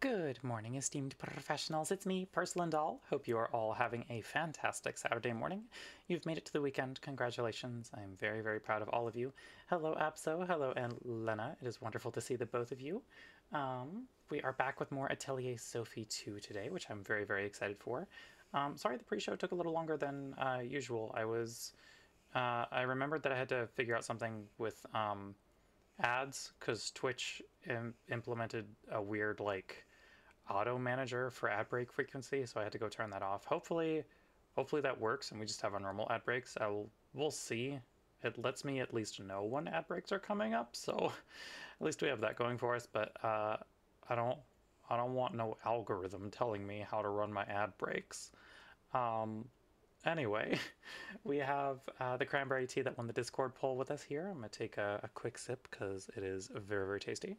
Good morning, esteemed professionals. It's me, Purrcelain Doll. Hope you are all having a fantastic Saturday morning. You've made it to the weekend. Congratulations. I'm very, very proud of all of you. Hello, Abso. Hello, and Lena. It is wonderful to see the both of you. Um, we are back with more Atelier Sophie 2 today, which I'm very, very excited for. Um, sorry the pre-show took a little longer than uh, usual. I was... Uh, I remembered that I had to figure out something with um, ads because Twitch Im implemented a weird, like, auto manager for ad break frequency, so I had to go turn that off. Hopefully, hopefully that works and we just have our normal ad breaks. I will, we'll see. It lets me at least know when ad breaks are coming up, so at least we have that going for us. But uh, I don't, I don't want no algorithm telling me how to run my ad breaks. Um, anyway, we have uh, the cranberry tea that won the Discord poll with us here. I'm gonna take a, a quick sip because it is very, very tasty.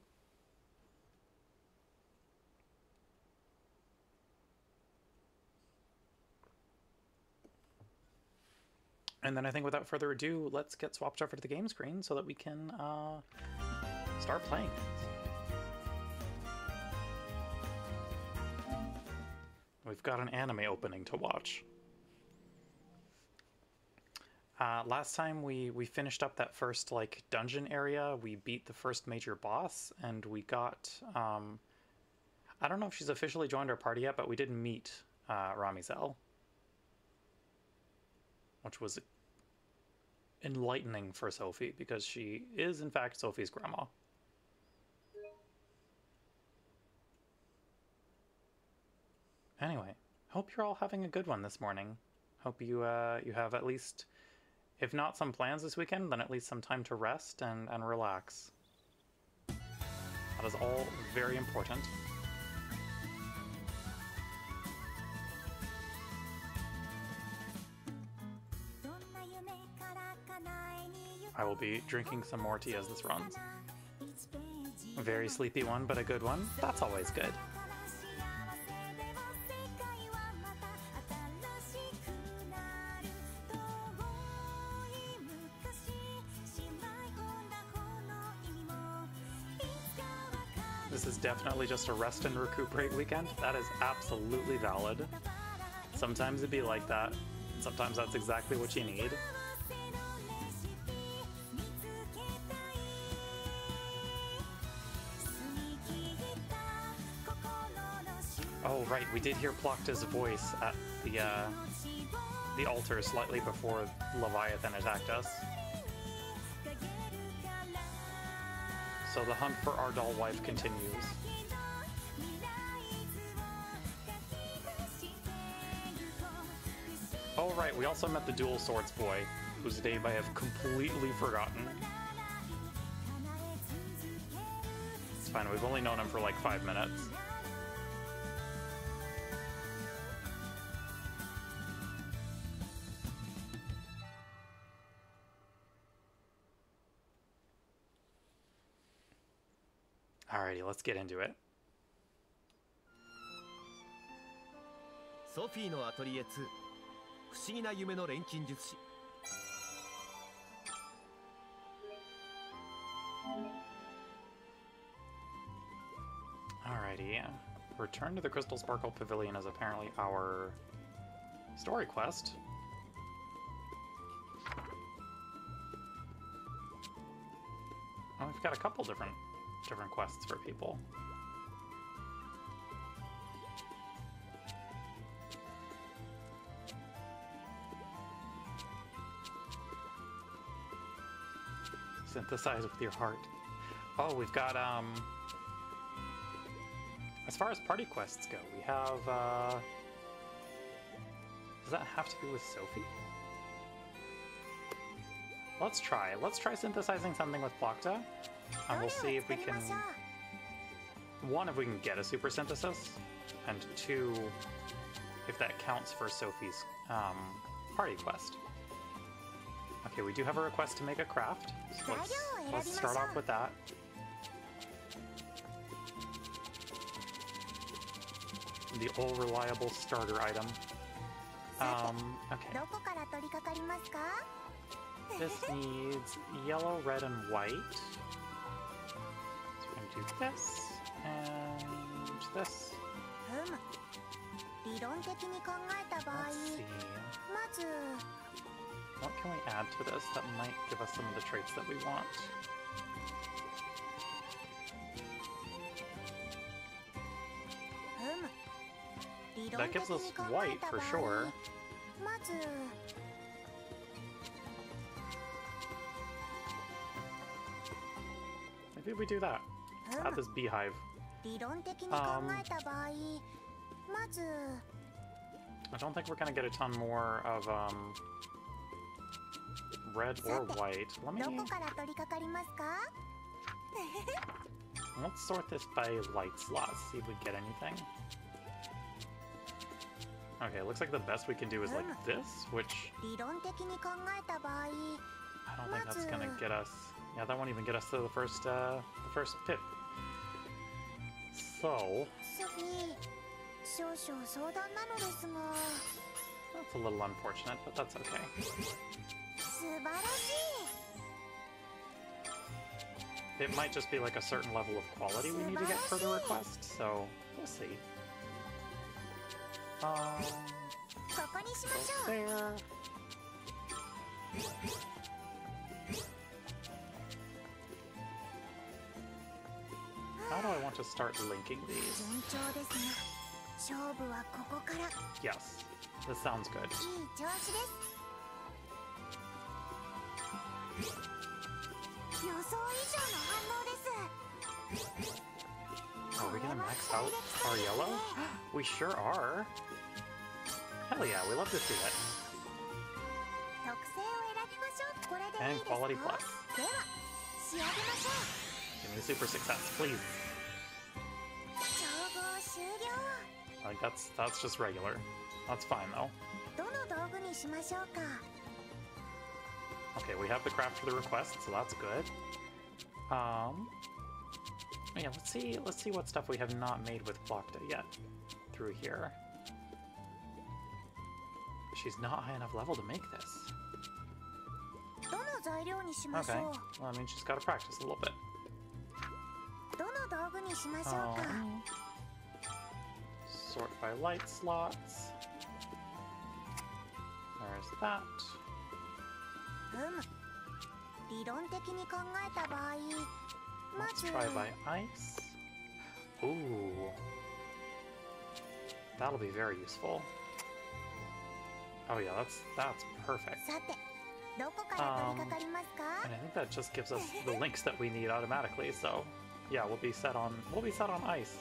And then I think without further ado, let's get swapped over to the game screen so that we can uh, start playing We've got an anime opening to watch. Uh, last time we, we finished up that first like dungeon area, we beat the first major boss, and we got um, I don't know if she's officially joined our party yet, but we did meet uh, Ramizel which was enlightening for Sophie because she is, in fact, Sophie's grandma. Anyway, hope you're all having a good one this morning. Hope you uh, you have at least, if not some plans this weekend, then at least some time to rest and, and relax. That is all very important. I will be drinking some more tea as this runs. Very sleepy one, but a good one. That's always good. This is definitely just a rest and recuperate weekend. That is absolutely valid. Sometimes it'd be like that. Sometimes that's exactly what you need. Right, we did hear Plachta's voice at the, uh, the altar slightly before Leviathan attacked us. So the hunt for our doll wife continues. Oh right, we also met the dual swords boy, whose name I have completely forgotten. It's fine, we've only known him for like five minutes. let's get into it. ソフィーのアトリエ2不思議な夢の錬金術師 Alrighty, return to the Crystal Sparkle Pavilion is apparently our story quest. Oh, we've got a couple different different quests for people. Synthesize with your heart. Oh, we've got, um... As far as party quests go, we have, uh... Does that have to be with Sophie? Let's try. Let's try synthesizing something with Plachta. And we'll see if we can... One, if we can get a super synthesis, and two, if that counts for Sophie's um, party quest. Okay, we do have a request to make a craft, so let's, let's start off with that. The all reliable starter item. Um, okay. This needs yellow, red, and white do this and this. Um, Let's see. What can we add to this that might give us some of the traits that we want? That gives us white for sure. Maybe we do that. At this beehive. Um, I don't think we're gonna get a ton more of um, red or white. Let me. Let's sort this by light slots. See if we get anything. Okay, looks like the best we can do is like this, which I don't think that's gonna get us. Yeah, that won't even get us to the first uh, the first pip. So... That's a little unfortunate, but that's okay. It might just be like a certain level of quality we need to get for the request, so we'll see. Um, there. How do I want to start linking these? Yes, this sounds good. Are we gonna max out our yellow? We sure are. Hell yeah, we love to see it. And quality plus. Give me super success, please. Like that's that's just regular. That's fine though. Okay, we have the craft for the request, so that's good. Um, yeah, let's see. Let's see what stuff we have not made with Plachta yet through here. She's not high enough level to make this. Okay. Well, I mean, she's got to practice a little bit. Um, sort by light slots. There's that. ふむ理論的に考えた場合ま Let's ず try by ice. Ooh. That'll be very useful. Oh yeah, that's that's perfect. さてどこから取り掛かりますか And I think that just gives us the links that we need automatically. So, yeah, we'll be set on we'll be set on ice.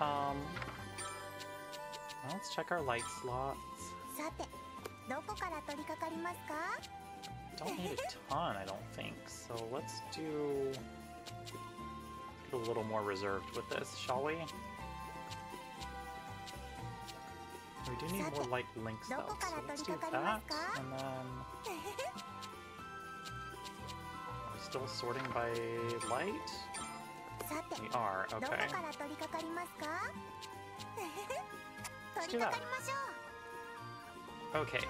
Um, Let's check our light slots. Don't need a ton, I don't think. So let's do a little more reserved with this, shall we? We do need more like links though, so let's do that, and then... Are still sorting by light? We are, okay. から取り掛かりますか Let's 取り do 掛 that. かりましょ Okay. This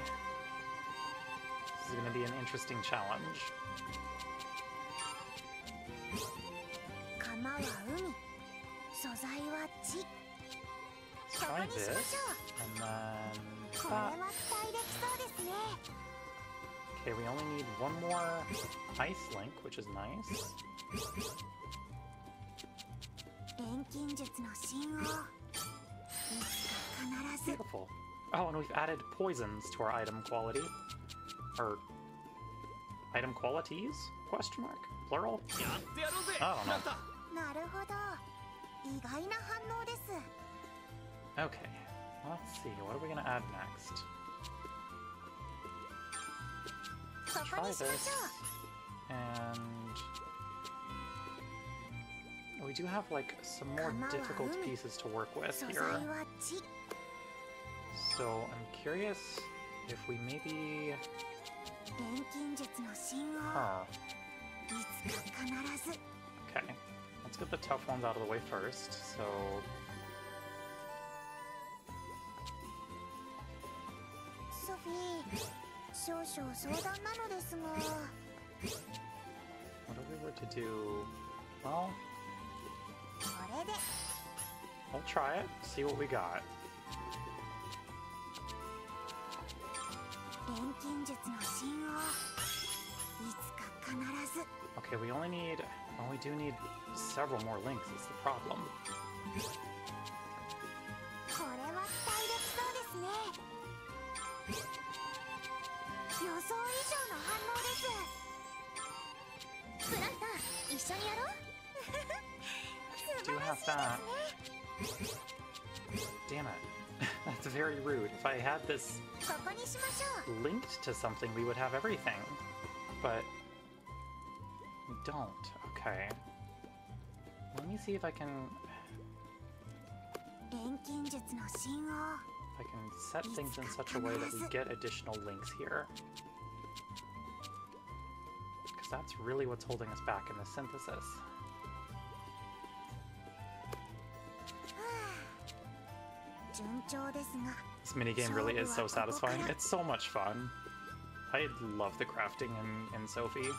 is gonna be an interesting challenge. う釜は海素材は地 Let's ここ try にしまし this. ょ And then うこれ that. は期待できそうですね Okay, we only need one more ice link, which is nice. 錬金術の神王いつか必ず Beautiful. Oh, and we've added poisons to our item quality. Or item qualities? Question mark? Plural? I don't know. Okay. Let's see, what are we gonna add next? Try this. And we do have like some more difficult pieces to work with here. So I'm curious if we maybe... Huh. Okay. Let's get the tough ones out of the way first. So What if we were to do... Well... I'll try it, see what we got. 錬金術の神王いつか必ず Okay, we only need. Well, we do need several more links, is the problem. これは期待できそうですね予想以上の反応ですブランタ一緒にやろう Do have that. Damn it. That's very rude. If I had this linked to something, we would have everything. But don't. Okay. Let me see if I can... If I can set things in such a way that we get additional links here. Because that's really what's holding us back in the synthesis. This minigame really is so satisfying. It's so much fun. I love the crafting in, in Sophie.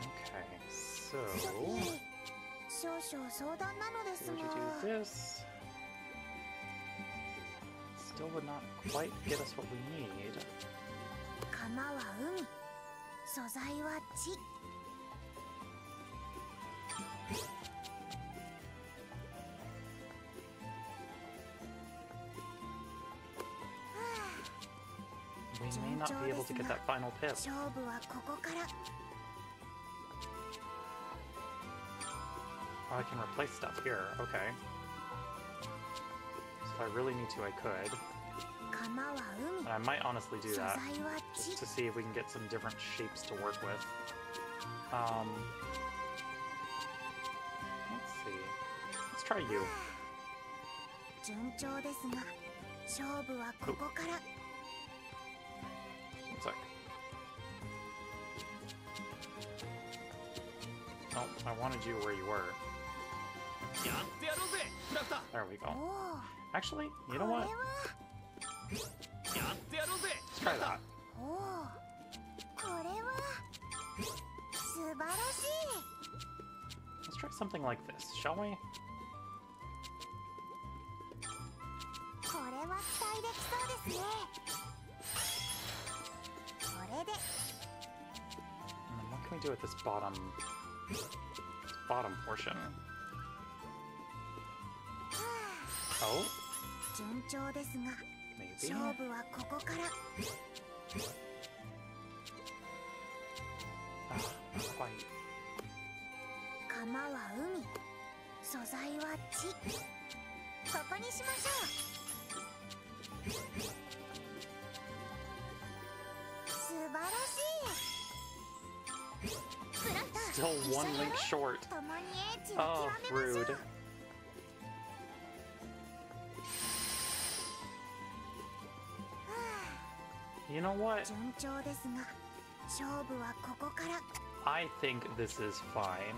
Okay, so... Would you do this? Still would not quite get us what we need. 釜は海素材は地 We may not be able to get that final pip. 勝負はここから Oh, I can replace stuff here. Okay. So if I really need to, I could. And I might honestly do that, just to see if we can get some different shapes to work with. Um, let's see. Let's try you. Oh. One sec. Oh, I wanted you where you were. There we go. Actually, you know what? ーやってやろうぜ Let's try that. おおこれは素晴らしい Let's try something like this, shall we? これは期待できそうですねこれで And then what can we do with this bottom, this bottom portion? Oh, 順調ですが maybe. 勝負はここから。Ah. 釜は海。素材は地。ここにしましょう。素晴らしい。ブランタ Still 一緒 one link う。Short. Oh, rude. You know what? I think this is fine.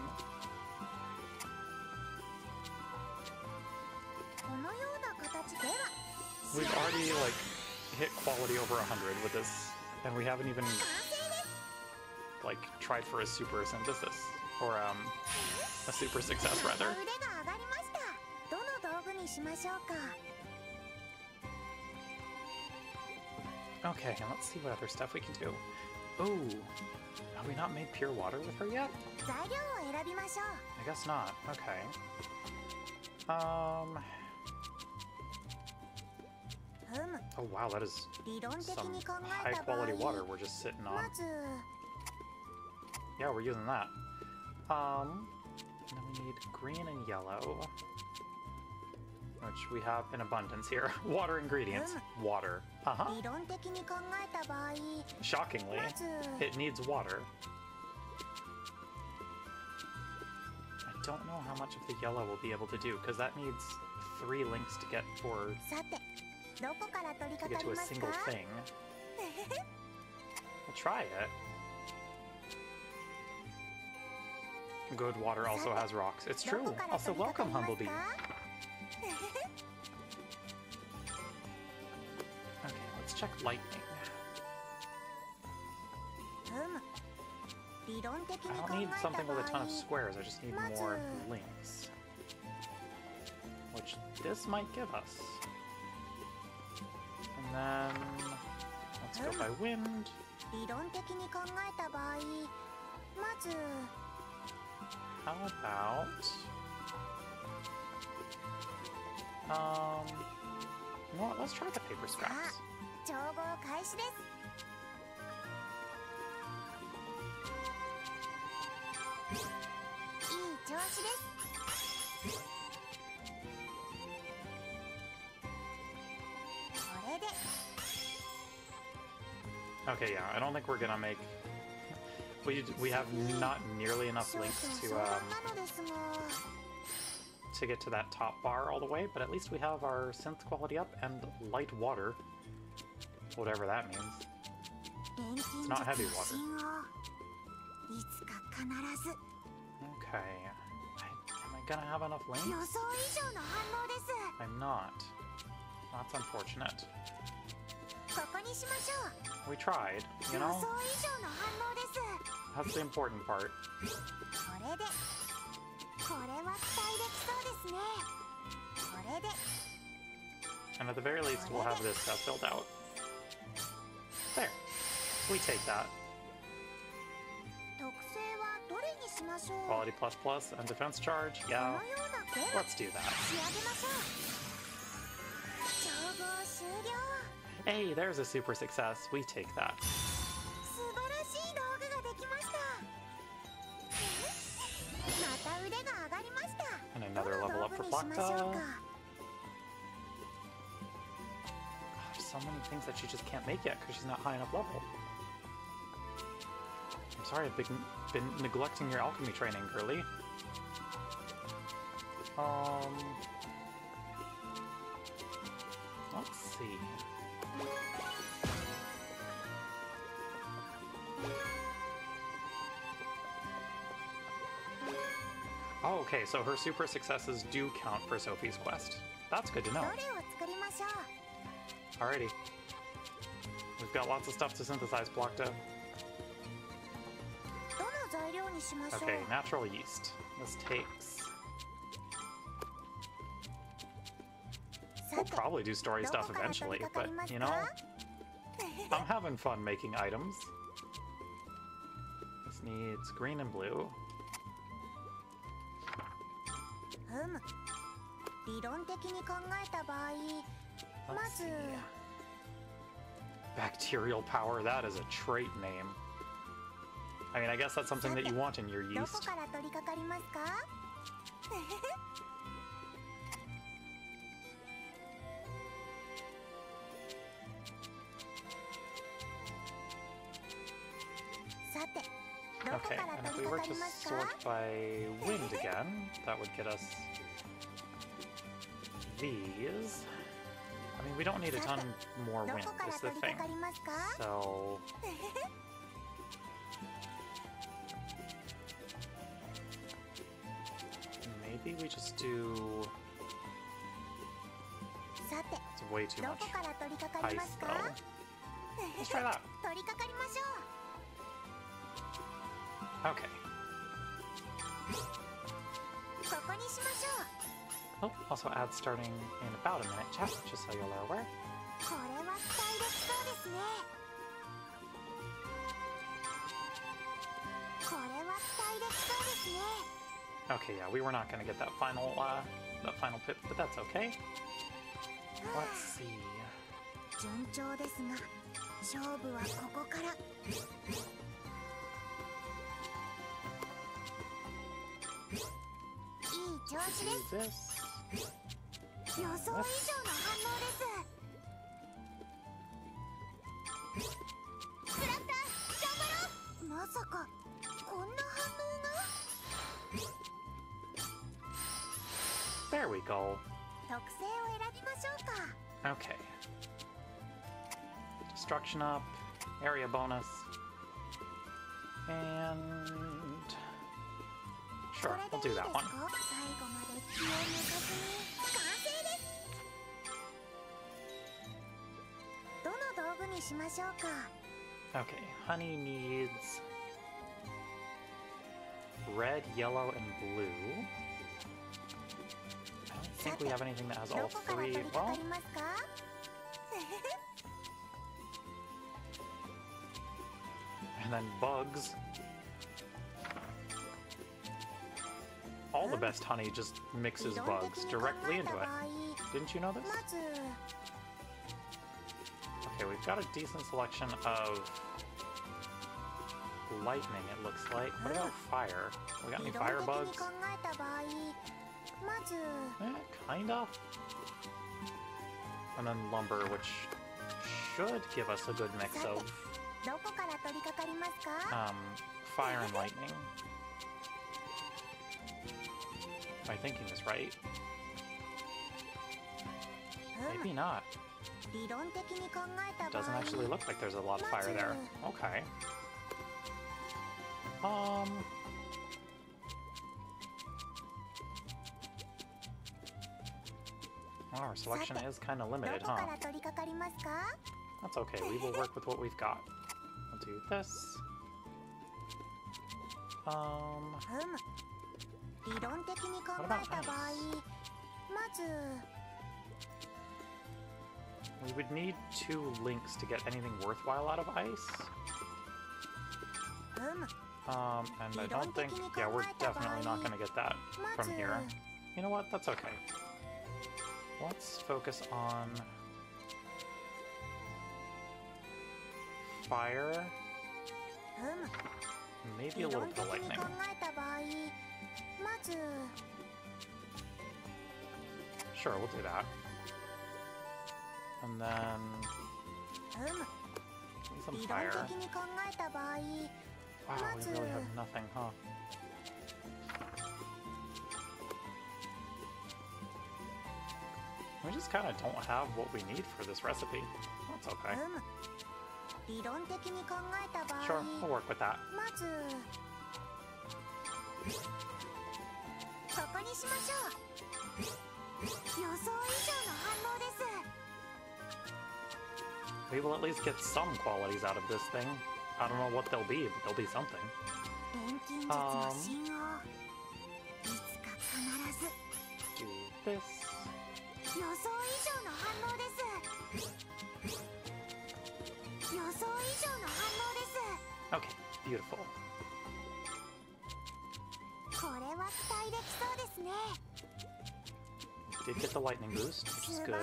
We've already, like, hit quality over 100 with this, and we haven't even, like, tried for a super synthesis, or, um, a super success, rather. Okay, and let's see what other stuff we can do. Ooh, have we not made pure water with her yet? I guess not. Okay. Um. Oh wow, that is some high quality water we're just sitting on. Yeah, we're using that. Um, then we need green and yellow which we have in abundance here. Water ingredients. Water. Uh-huh. Shockingly, it needs water. I don't know how much of the yellow we'll be able to do, because that needs three links to get for... to get to a single thing. I'll try it. Good water also has rocks. It's true. Also, welcome, Humblebee. か Okay, let's check lightning. ふむ理論的に I 考 don't え need た something 場 with a ton 合 of squares, I just need Let's, more uh, links. Which this might give us. And then let's go by wind. 理論的に考えた場合まず How about um, you know what? Let's try the paper scraps. Okay, yeah, I don't think we're gonna make... We, we have not nearly enough links to, um to get to that top bar all the way, but at least we have our synth quality up and light water. Whatever that means. It's not heavy water. Okay. I, am I gonna have enough links? I'm not. That's unfortunate. We tried, you know? That's the important part. これでこれは期待できそうですねこれで And at the very least, we'll have this uh, filled out. There. We take that. 特性はどれにしましょう Quality plus plus and defense charge. こ Yeah. のようなでは Let's do that. 仕上げましょう調合終了 Hey, there's a super success. We take that. And another level up for Plachta. so many things that she just can't make yet because she's not high enough level. I'm sorry I've been, been neglecting your alchemy training, girly. Um... Let's see... Oh, okay, so her super successes do count for Sophie's quest. That's good to know. Alrighty. We've got lots of stuff to synthesize, Plachta. Okay, natural yeast. This takes... We'll probably do story stuff eventually, but, you know, I'm having fun making items. This needs green and blue. む理論的に考えた場合 Let's まず see. Bacterial power, that is a trait name. I mean, I guess that's something that you want in your どこ yeast. から取り掛かりますかさてどこ Okay, から and if 取り we were 掛か to りますか sort by wind again, that would get us these. I mean, we don't need a ton more wind, is the thing. So... Maybe we just do... It's way too much ice, though. Let's try that. Okay. うここにしましょう Oh, also add starting in about a minute, chat, just so you're aware. これは期待できそうですねこれは期待できそうですね Okay, yeah, we were not gonna get that final, uh, that final pip, but that's okay. Let's see. 順調ですが勝負はここからいい調子 Do で this. す 予想以上の反応ですスラッター頑張ろうまさかこんな反応が There we go. 特性を選びましょうか Okay. Destruction up, area bonus, and Sure, I'll do that one. Okay, Honey needs red, yellow, and blue. I don't think we have anything that has all three. Well, and then bugs all the best honey just mixes bugs directly into it. Didn't you know this? Okay, we've got a decent selection of lightning, it looks like. What about fire? We got any fire bugs? Eh, kinda. And then lumber, which should give us a good mix of um, fire and lightning my thinking is right. Maybe not. Doesn't actually look like there's a lot of fire there. Okay. Um... Well, our selection is kind of limited, huh? That's okay, we will work with what we've got. We'll do this. Um... ふむ理論的に考えた場合まず We would need two links to get anything worthwhile out of ice. ふむ Um, and I don't think, yeah, we're definitely not going to get that ま from ず here. You know what? That's okay. Let's focus on fire, ふむ maybe 理 a little 論 bit 的 of に lightning. Sure, we'll do that. And then... Um, some fire. Wow, we really have nothing, huh? We just kind of don't have what we need for this recipe. That's okay. Um, sure, we'll work with that. まずここにしましょう予想以上の反応です We will at least get some qualities out of this thing. I don't know what they'll be, but they'll be something. 錬金術の信号いつか必ず Do this. 予想以上の反応です予想以上の反応です Okay, beautiful. Did get the lightning boost, which is good.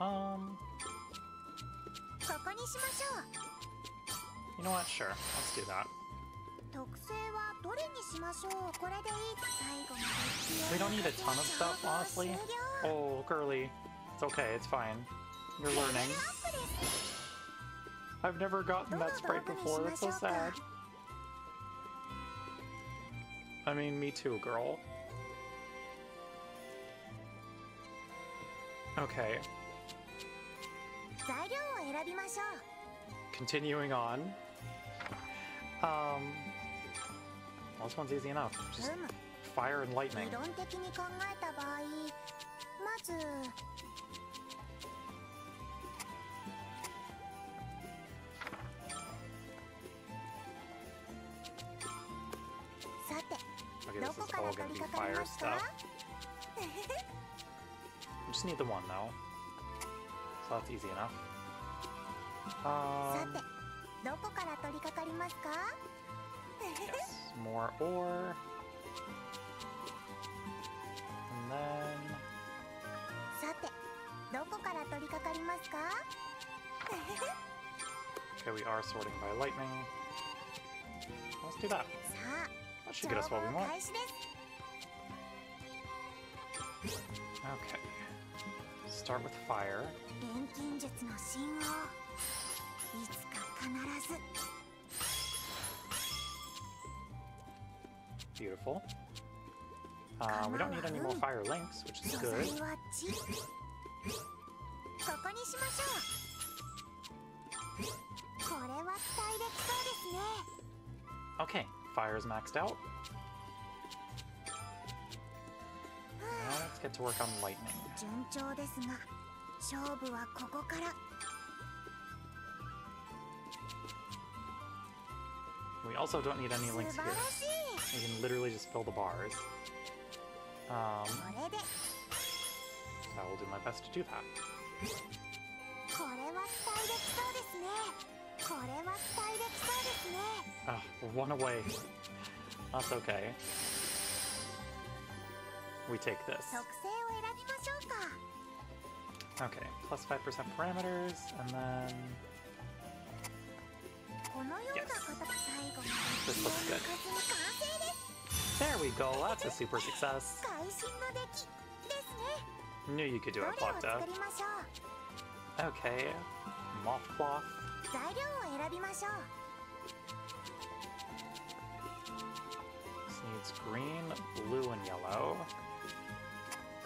Um. You know what? Sure, let's do that. We don't need a ton of stuff, honestly. Oh, Curly. It's okay, it's fine. You're learning. I've never gotten that sprite before, that's so sad. I mean, me too, girl. Okay. Continuing on. Um, well, this one's easy enough. Just fire and lightning. This is all gonna be fire stuff. I just need the one now. So that's easy enough. Um, yes, more ore. And then... okay, we are sorting by lightning. Let's do that. She get us what we want. Okay. Start with fire. Beautiful. Uh, we don't need any more fire links, which is good. Okay, Fire's maxed out. Now let's get to work on lightning. We also don't need any links here. We can literally just fill the bars. Um, I will do my best to do that. Ah, oh, one away. That's okay. We take this. Okay, plus 5% parameters, and then... Yes. This looks good. There we go, that's a super success. Knew you could do it, Plachta. Okay, moth cloth. 材料を選びましょう This needs green, blue, and yellow.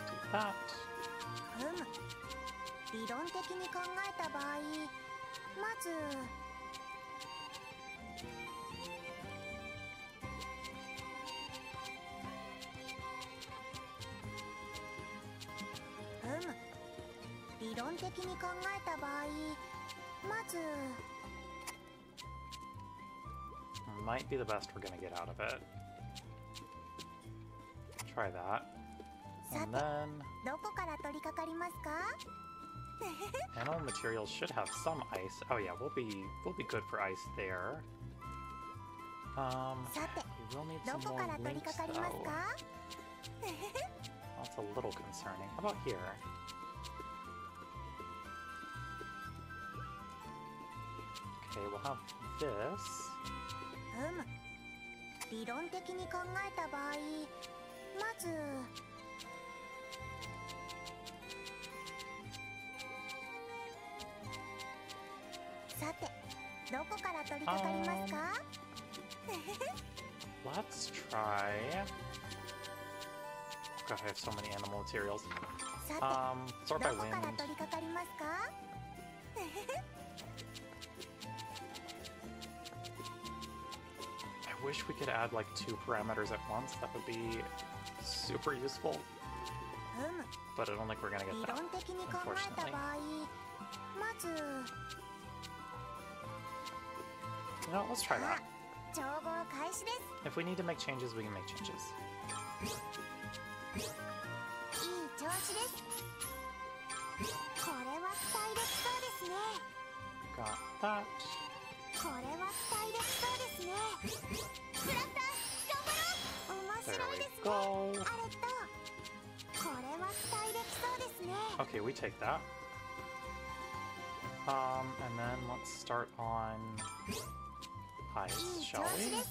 Do that. ふむ理論的に考えた場合まず理論的に考えた場合 Might be the best we're gonna get out of it. Try that. And then... Animal materials should have some ice. Oh yeah, we'll be we'll be good for ice there. Um, we will need some more links, though. That's a little concerning. How about here? Okay, we'll have this. ふむ理論的に考えた場合まずさてどこから取り掛かりますか Let's try. God, I have so many animal materials. さて Um, ど sort こ by から wind. wish we could add like two parameters at once. That would be super useful. But I don't think we're gonna get that, unfortunately. No. let's try that. If we need to make changes, we can make changes. Got that. これは期待できそうですねフラッター頑張ろう面 There 白い we ですね go. アレットこれは期待できそうですね Okay, we take that. Um, and then let's start on い ice, い shall 調子 we? です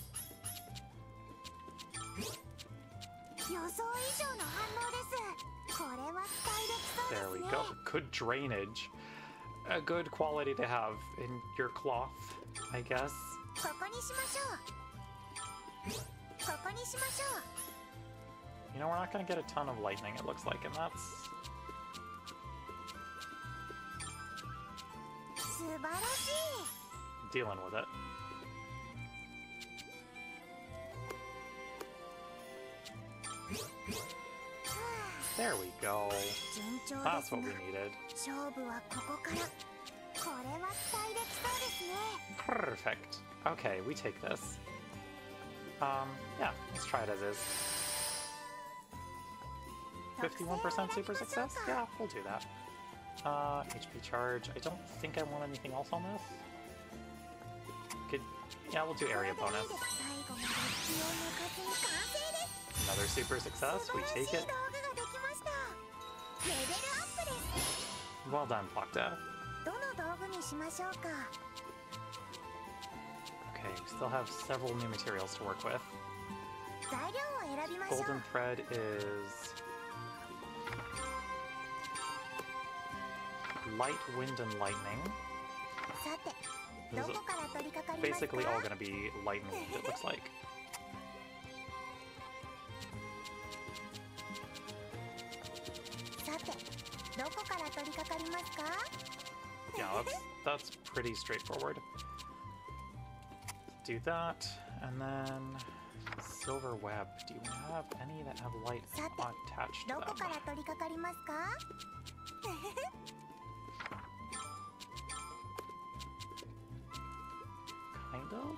予想以上の反応ですこれは期待できそう There で we すね go. Good drainage. a good quality to have in your cloth, I guess. You know, we're not going to get a ton of lightning, it looks like, and that's... Dealing with it. There we go. That's what we needed. Perfect. Okay, we take this. Um, yeah, let's try it as is. 51% super success? Yeah, we'll do that. Uh, HP charge. I don't think I want anything else on this. Could, yeah, we'll do area bonus. Another super success. We take it. Well done, Plachta. Okay, we still have several new materials to work with. Golden thread is light, wind, and lightning. This is basically all going to be light and wind, it looks like. てどこから取り掛かりますか Yeah, that's that's pretty straightforward. Do that, and then silver web. Do you have any that have light Sate, attached ど to こから them? 取り掛かりますか Kind of.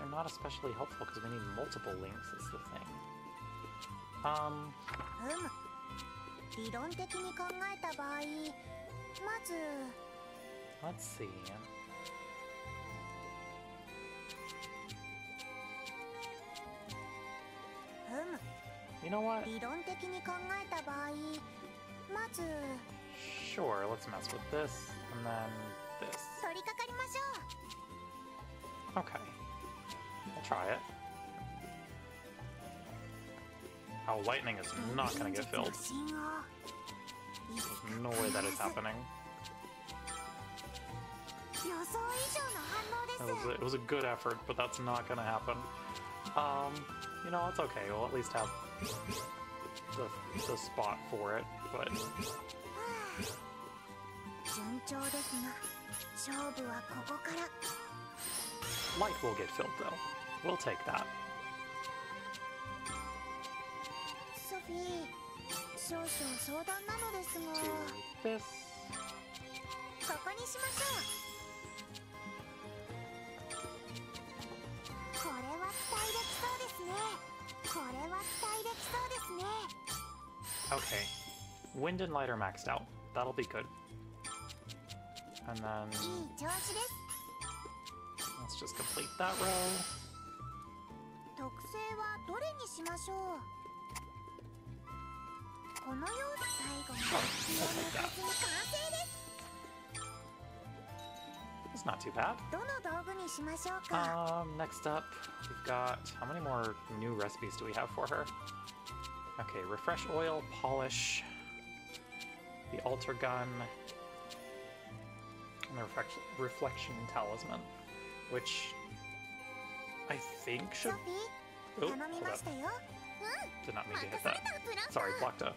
さて どこから取り掛かりますか These are not especially helpful because we need multiple links is the thing. Um, うむ理論的に考えた場合まず let's see. うむ You know what? 理論的に考えた場合まず Sure, let's mess with this, and then this. 取り掛かりましょ Okay. I'll try it. Oh, lightning is not gonna get filled. There's no way that is happening. It was, a, it was a good effort, but that's not gonna happen. Um, you know, it's okay. We'll at least have the, the spot for it, but... Light will get filled, though. We'll take that. ソフィー少々相談なのですが To this. ここにしましょうこれは期待できそうですねこれは期待できそうですね Okay. Wind and light are maxed out. That'll be good. And い then い調子です let's just complete that row. 特性はどれにしましょうこのように最後に Oh, 気 I'll を take 抜か that. ずに完成です It's not too bad. どの道具にしましょうか Um, next up, we've got how many more new recipes do we have for her? Okay, refresh oil, polish, the altar gun, and the reflection, reflection talisman, which I think should... Oh, hold up. Did not mean to hit that. Sorry, blocked up.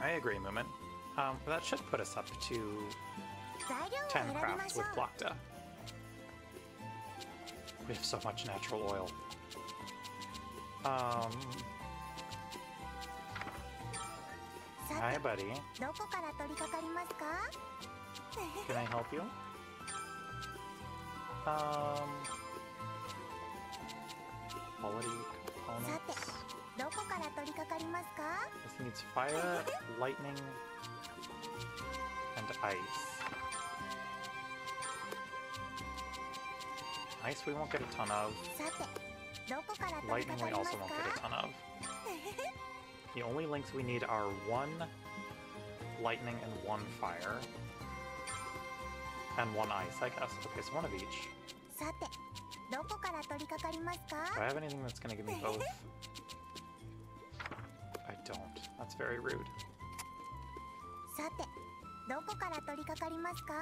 I agree, Moomin. Um, that should put us up to 10 crafts with Plachta. We have so much natural oil. Um... Hi, buddy. Can I help you? Um... Quality components. This needs fire, lightning, and ice. Ice we won't get a ton of. Lightning we also won't get a ton of. The only links we need are one lightning and one fire. And one ice, I guess. Okay, so one of each. さてどこから取り掛かります Do か I have anything that's gonna give me both? I don't. That's very rude. さてどこから取り掛かりますか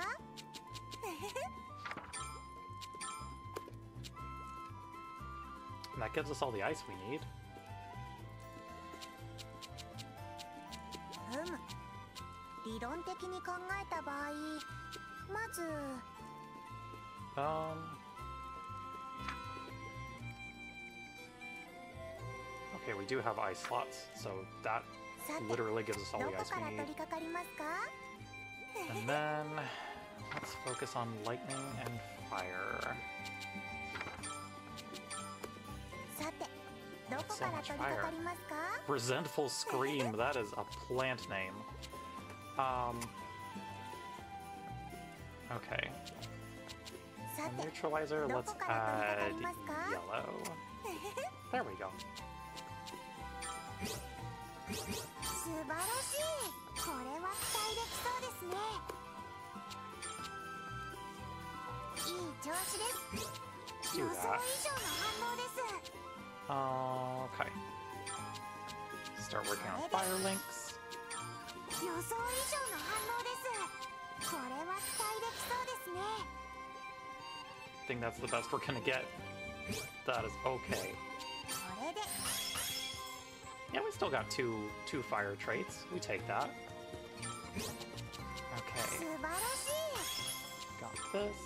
And that gives us all the ice we need. うむ理論的に考えた場合 um. Okay, we do have ice slots, so that literally gives us all the ice we need. And then let's focus on lightning and fire. So much fire. Resentful Scream, that is a plant name. Um, Okay. A neutralizer, let's add yellow. There we go. Do that. Okay. Start working on fire links. I think that's the best we're gonna get. That is okay. Yeah, we still got two two fire traits. We take that. Okay. Got this.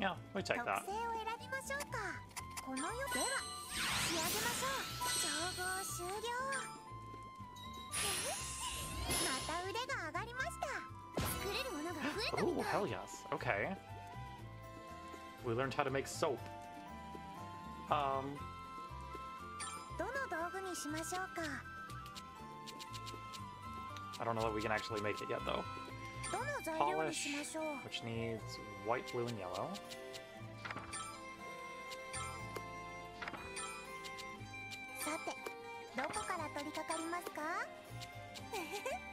Yeah, we take that. 性を選びましょうかこの世では仕上げましょう調合終了また腕が上がりました作れるものが増えたみ Oh, たい hell yes. Okay. We learned how to make soap. Um, どの道具にしましょうか I don't know that we can actually make it yet, though. どの材料にし Polish, ましょう which needs white, blue, and yellow. どこから取り掛かりますか？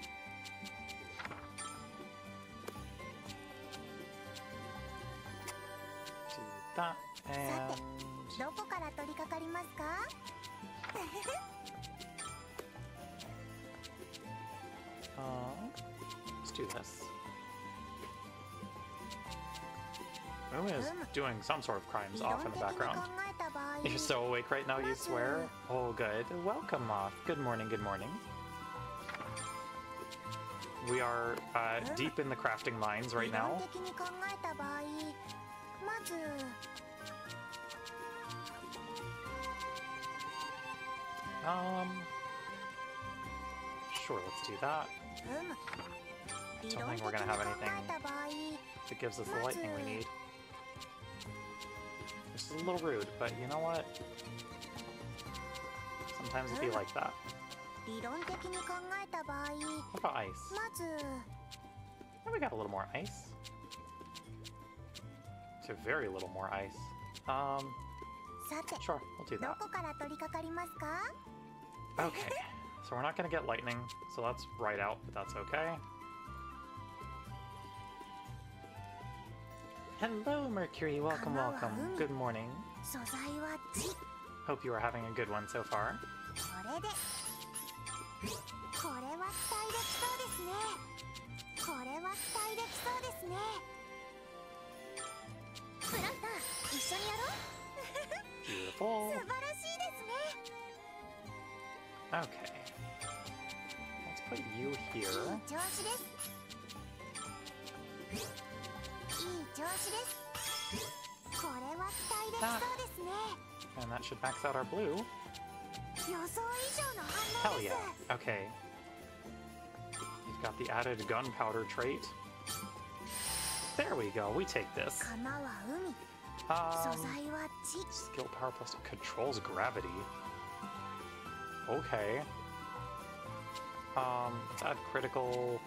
that, and どこから取り掛かりますか？uh, let's do this. Who is ah. doing some sort of crimes off in the background? You're still awake right now, you swear? Oh, good. Welcome, Moth. Good morning, good morning. We are uh, ah. deep in the crafting mines right now. Um, sure, let's do that. I don't think we're gonna have anything that gives us the lightning we need. It's a little rude, but you know what? Sometimes it be like that. What about ice? Now we got a little more ice. To very little more ice. Um, sure, we'll do that. Okay, so we're not going to get lightning, so that's right out, but that's okay. Hello, Mercury. Welcome, welcome. Good morning. Hope you are having a good one so far. Beautiful. Okay. Let's put you here. 調子ですいい調子ですこれは期待できそうですね And that should max out our blue. 予想以上の Hell 反応です yeah. Okay. You've got the added gunpowder trait. There we go. We take this. 釜は海 Um, 素材は地 skill power plus controls gravity. Okay. Um, let's add critical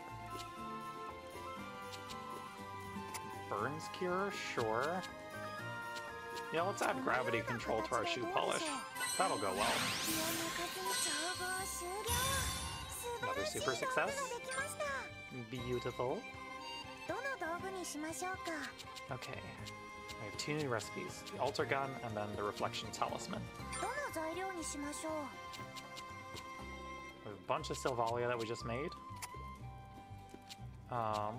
burns cure? Sure. Yeah, let's add gravity control to our shoe polish. That'll go well. Another super success. Beautiful. Okay. I have two new recipes, the altar gun and then the reflection talisman. We have a bunch of Sylvalia that we just made. Um...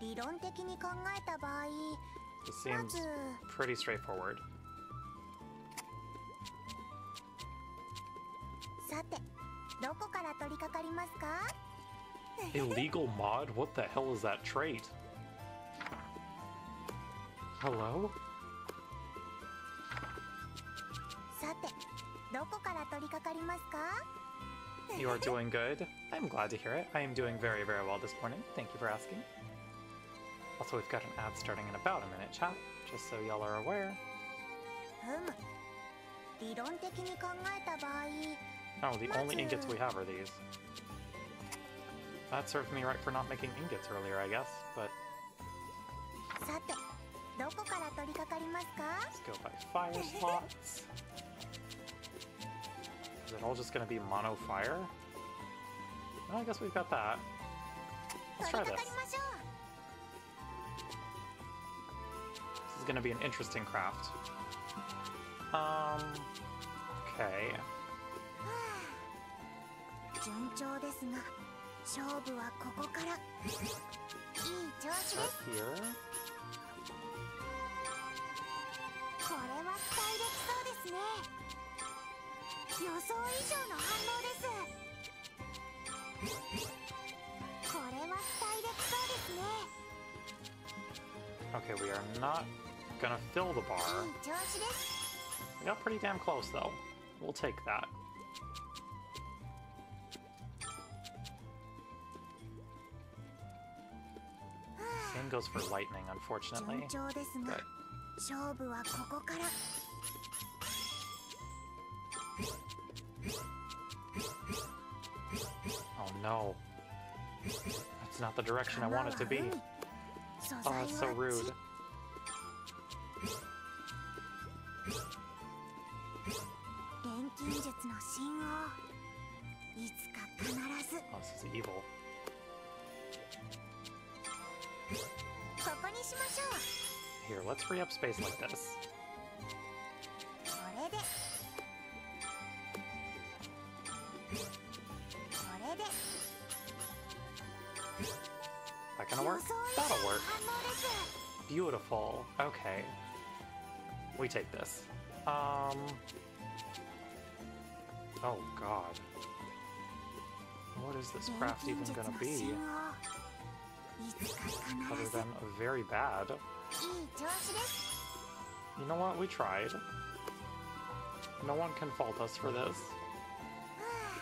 理論的に考えた場合 this ま seems ず pretty straightforward. さてどこから取り掛かりますか Illegal mod? What the hell is that trait? Hello? さてどこから取り掛かりますか You are doing good. I'm glad to hear it. I am doing very, very well this morning. Thank you for asking. Also, we've got an ad starting in about a minute, chat, just so y'all are aware. Oh, the only ingots we have are these. That served me right for not making ingots earlier, I guess, but... Let's go by fire slots. Is it all just gonna be mono fire? Well, I guess we've got that. Let's try this. is going to be an interesting craft. Um, okay. Okay, we are not gonna fill the bar. We got pretty damn close, though. We'll take that. Same goes for lightning, unfortunately. But... Oh no. That's not the direction I want it to be. Oh, that's so rude. This is evil. Here, let's free up space like this. That gonna work? That'll work. Beautiful. Okay. We take this. Um. Oh god. What is this craft even gonna be? Other than very bad. You know what? We tried. No one can fault us for this. Ah.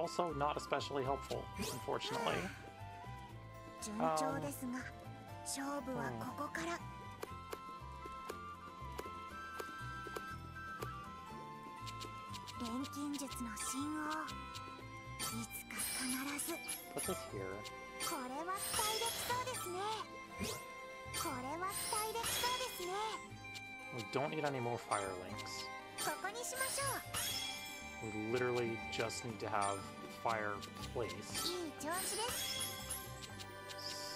also not especially helpful, unfortunately. Um. Put this here. We don't need any more fire links. We literally just need to have fire placed.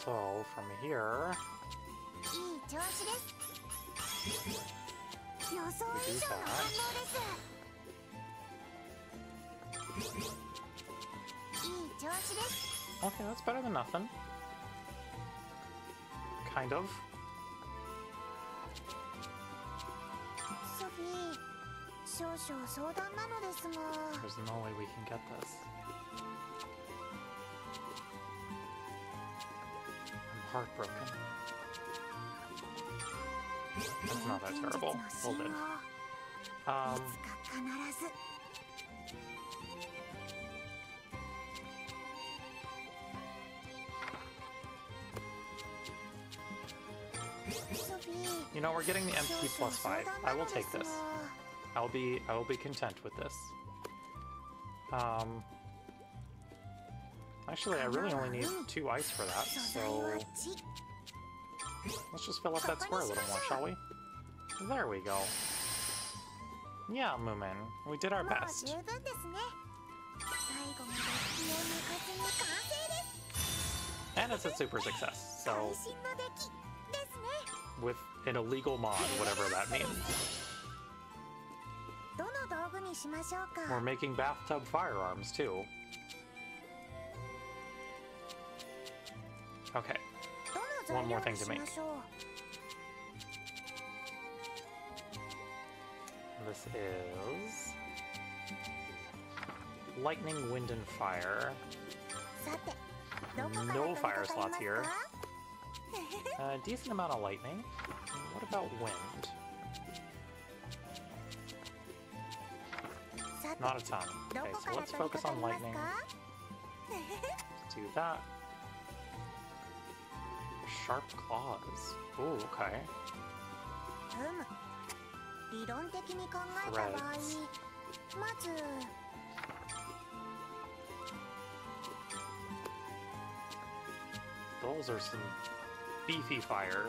So from here, that. Okay, that's better than nothing. Kind of. Sophie. 少々相談なのですが There's no way we can get this. I'm heartbroken. That's not that 錬金術 terrible. の We'll 神 live. 王 Um, いつか必ず ソフィー you know, we're getting the 少 MP 々 plus 相 five. 談 I な will ので take すが this. I'll be I will be content with this. Um, actually, I really only need two ice for that, so let's just fill up that square a little more, shall we? There we go. Yeah, Moomin, we did our best. And it's a super success, so with an illegal mod, whatever that means. どの道具にしましょう We're か making bathtub firearms too. Okay. どの one 材 more 料 thing に to しま make. しょう This is lightning, wind, and fire. さてどこから No 取り fire 掛か slots ります here. か A decent amount of lightning. What about wind? Not a ton. Okay, so let's focus on lightning. Do that. Sharp claws. Ooh, okay. Um, Threads. Those are some beefy fire.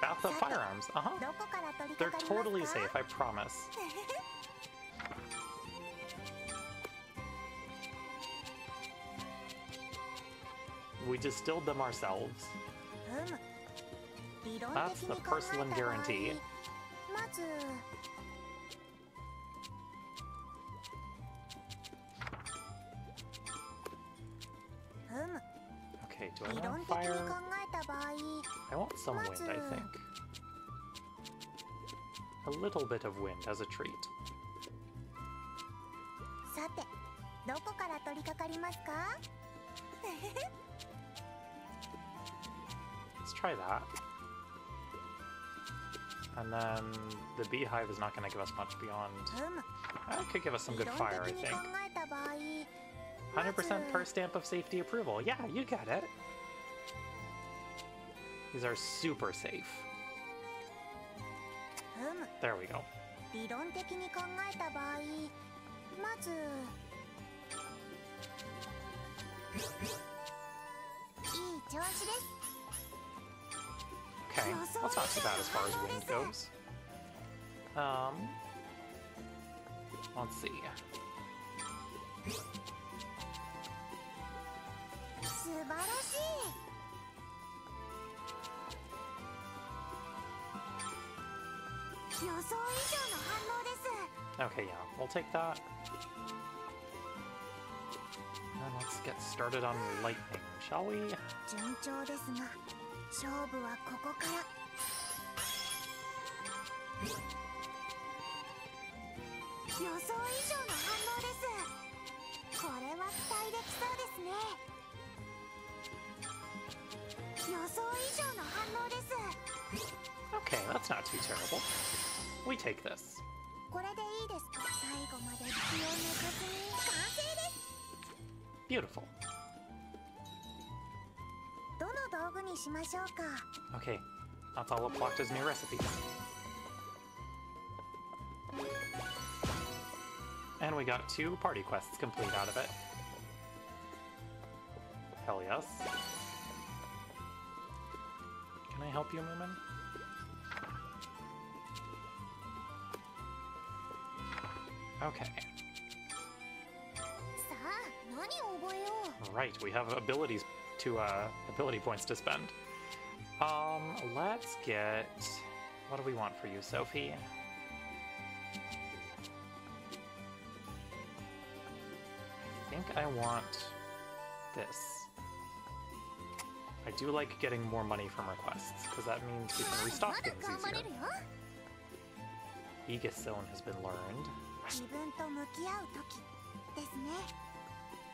Bath of firearms. Uh huh. They're totally safe, I promise. We distilled them ourselves. うむ理論 That's 的 the に考え porcelain た場合 guarantee. まずふむ Okay, do I 理 want 論的に考 fire? えた場合 I want some wind, I think. A little bit of wind as a treat. さてどこから取り掛かりますか Let's try that. And then the beehive is not going to give us much beyond. Um, that could give us some good fire, I think. 100% per stamp of safety approval. Yeah, you got it. These are super safe. Um, there we go. Okay, that's not too bad as far as wind goes. Um, let's see. Okay, yeah, we'll take that. And let's get started on lightning, shall we? 勝負はここから。予想以上の反応です。これは期待できそうですね。予想以上の反応です。Okay, that's not too terrible. We take this. これでいいですか？最後まで気を抜かずに。完成です。Beautiful. しましょうか。Okay, I'll follow Plachta's new recipe. And we got two party quests complete out of it. Hell yes. Can I help you, Moomin? Okay. Right, we have abilities to uh, ability points to spend. Um, let's get... What do we want for you, Sophie? I think I want this. I do like getting more money from requests, because that means we can restock things easier. Aegis has been learned.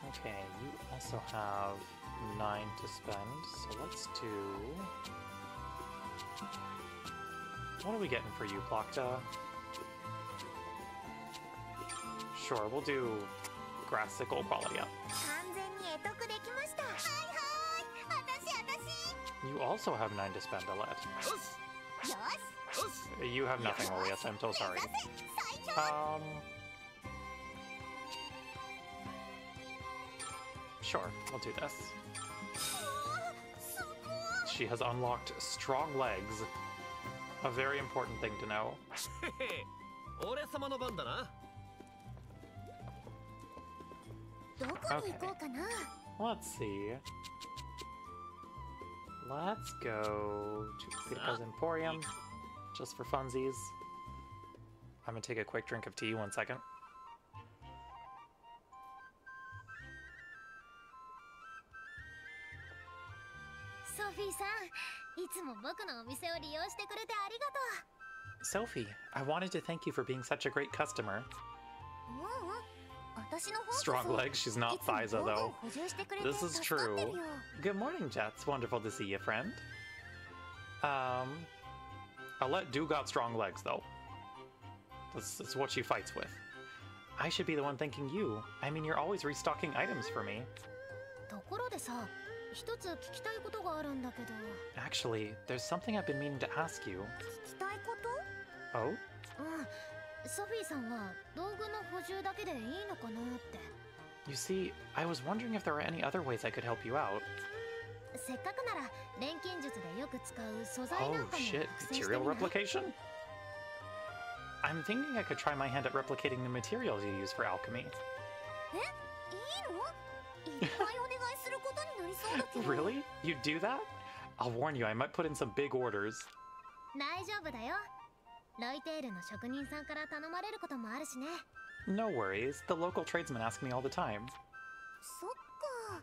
Okay, you also have nine to spend, so let's do... What are we getting for you, Plachta? Sure, we'll do Grassical quality up. You also have nine to spend, Alette. You have nothing, Olias. I'm so sorry. Um... Sure, we'll do this. She has unlocked strong legs. A very important thing to know. Okay. Let's see. Let's go to Pirka's Emporium, just for funsies. I'm gonna take a quick drink of tea, one second. ソフィーさんいつも僕のお店を利用してくれてありがと Sophie, I wanted to thank you for being such a great customer. うううん私の方こそ Strong legs, she's not いつも Thiza 道具を though. 補充してくれて This is 助かって true. るよ Good morning, Jets. Wonderful to see you, friend. Um, I'll let Do got strong legs, though. That's, that's what she fights with. I should be the one thanking you. I mean, you're always restocking items for me. ところでさ 一つ聞きたいことがあるんだけど Actually, there's something I've been meaning to ask you. 聞きたいこと Oh? うんソフィーさんは道具の補充だけでいいのかなって You see, I was wondering if there were any other ways I could help you out. せっかくなら錬金術でよく使う素材 Oh なんかも shit, 苦戦して material みない replication? I'm thinking I could try my hand at replicating the materials you use for alchemy. いいの いっぱいお願いすることになりそうだけど Really? You do that? I'll warn you, I might put in some big orders. 大丈夫だよロイテールの職人さんから頼まれることもあるしね No worries, the local tradesmen ask me all the time. そっか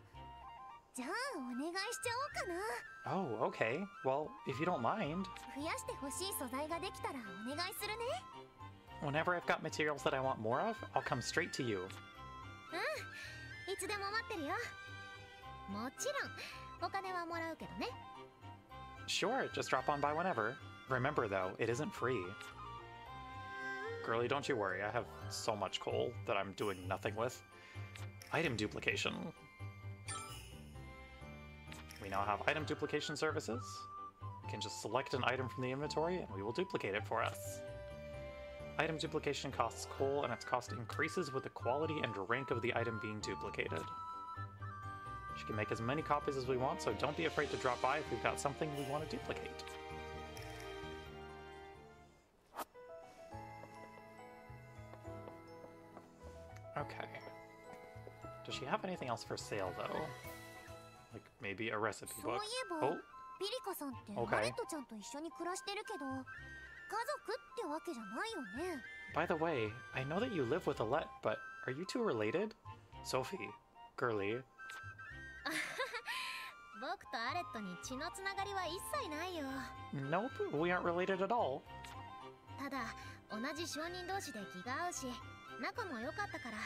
じゃあお願いしちゃおうかな Oh, okay. Well, if you don't mind, 増やしてほしい素材ができたらお願いするね whenever I've got materials that I want more of, I'll come straight to you. いつでも待ってるよもちろんお金はもらうけどね Sure, just drop on by whenever. Remember, though, it isn't free. Girlie, don't you worry, I have so much coal that I'm doing nothing with. Item duplication. We now have item duplication services. We can just select an item from the inventory and we will duplicate it for us. Item duplication costs coal, and its cost increases with the quality and rank of the item being duplicated. She can make as many copies as we want, so don't be afraid to drop by if we've got something we want to duplicate. Okay. Does she have anything else for sale, though? Like, maybe a recipe book? Oh. Okay. マレットちゃんと一緒に暮らしてるけど家族ってわけじゃないよね by the way, I know that you live with Alette, but are you two related? Sophie, Girly, 僕とアレットに血のつながりは一切ないよ nope, we aren't related at all. ただ同じ商人同士で気が合うし仲も良かったから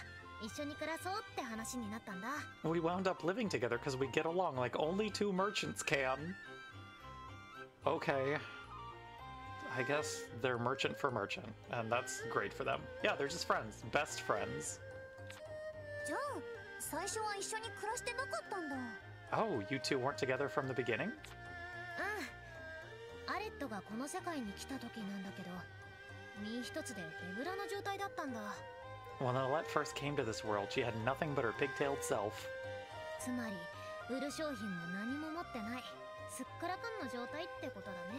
一緒に暮らそうって話になったんだ We wound up living together because we get along like only two merchants can. Okay. I guess they're merchant for merchant, and that's great for them. Yeah, they're just friends, best friends. じゃあ最初は一緒に暮らしてなかったんだ Oh, you two weren't together from the beginning? うんアレットがこの世界に来た時なんだけど身一つで手ぶらの状態だったんだ When Alette first came to this world, she had nothing but her pigtailed self. つまり売る商品も何も持ってないすっからかんの状態ってことだね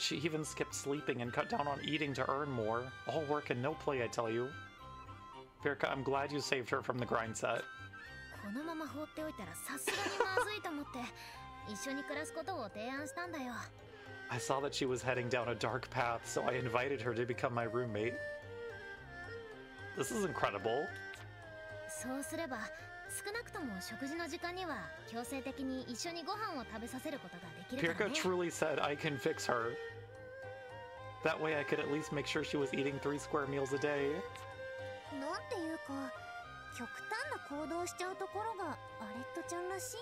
She even skipped sleeping and cut down on eating to earn more. All work and no play, I tell you. Pirka, I'm glad you saved her from the grind set. I saw that she was heading down a dark path, so I invited her to become my roommate. This is incredible. そうすれば少なくとも食事の時間には強制的に一緒にご飯を食べさせることができるからね。Pirka truly said I can fix her. That way I could at least make sure she was eating three square meals a day. なんていうか極端な行動をしちゃうところがアレットちゃんらしい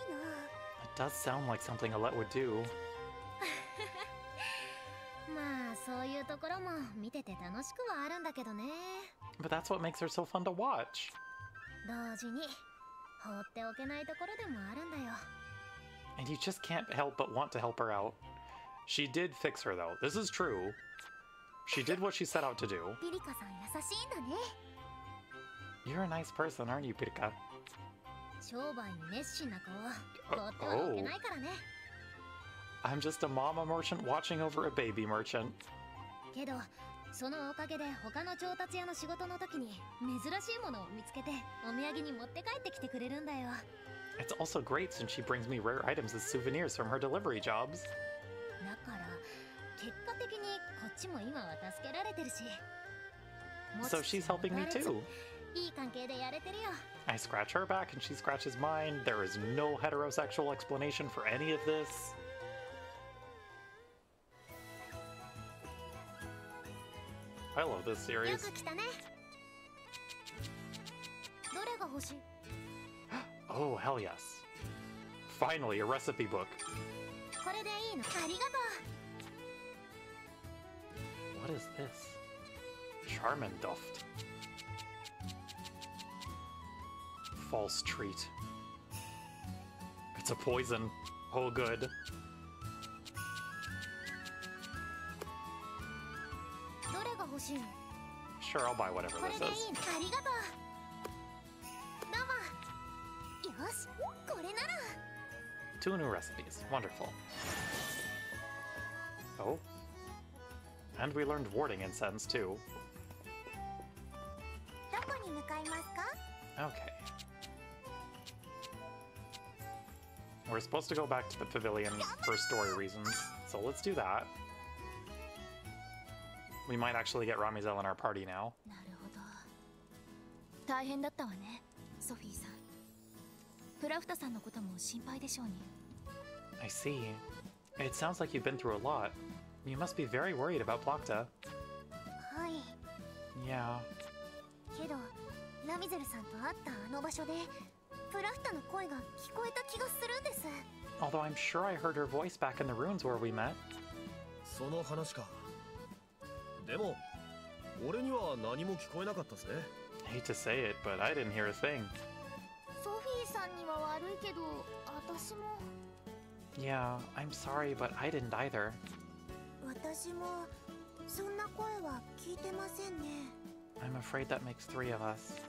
It does sound like something Alette would do. なまあそういうところも見てて楽しくはあるんだけどね But that's what makes her so fun to watch. 同時に放っておけないところでもあるんだよ And you just can't help but want to help her out. She did fix her, though. This is true. She did what she set out to do. You're a nice person, aren't you, Pirka? Uh, oh. I'm just a mama merchant watching over a baby merchant. It's also great since she brings me rare items as souvenirs from her delivery jobs. だから so she's helping me too. I scratch her back and she scratches mine. There is no heterosexual explanation for any of this. I love this series. oh, hell yes. Finally, a recipe book. What is this? Charmanduft. False treat. It's a poison. Oh, good. Sure, I'll buy whatever this is. Two new recipes. Wonderful. Oh, and we learned warding incense, too. Okay. We're supposed to go back to the pavilion for story reasons, so let's do that. We might actually get Ramizel in our party now. I see. It sounds like you've been through a lot. You must be very worried about Plachta. Yeah. Although I'm sure I heard her voice back in the ruins where we met. その話か。でも、俺には何も聞こえなかったぜ。Hate to say it, but I didn't hear a thing. Yeah, I'm sorry, but I didn't either. 私もそんな声は聞いてませんね I'm afraid that makes three of us.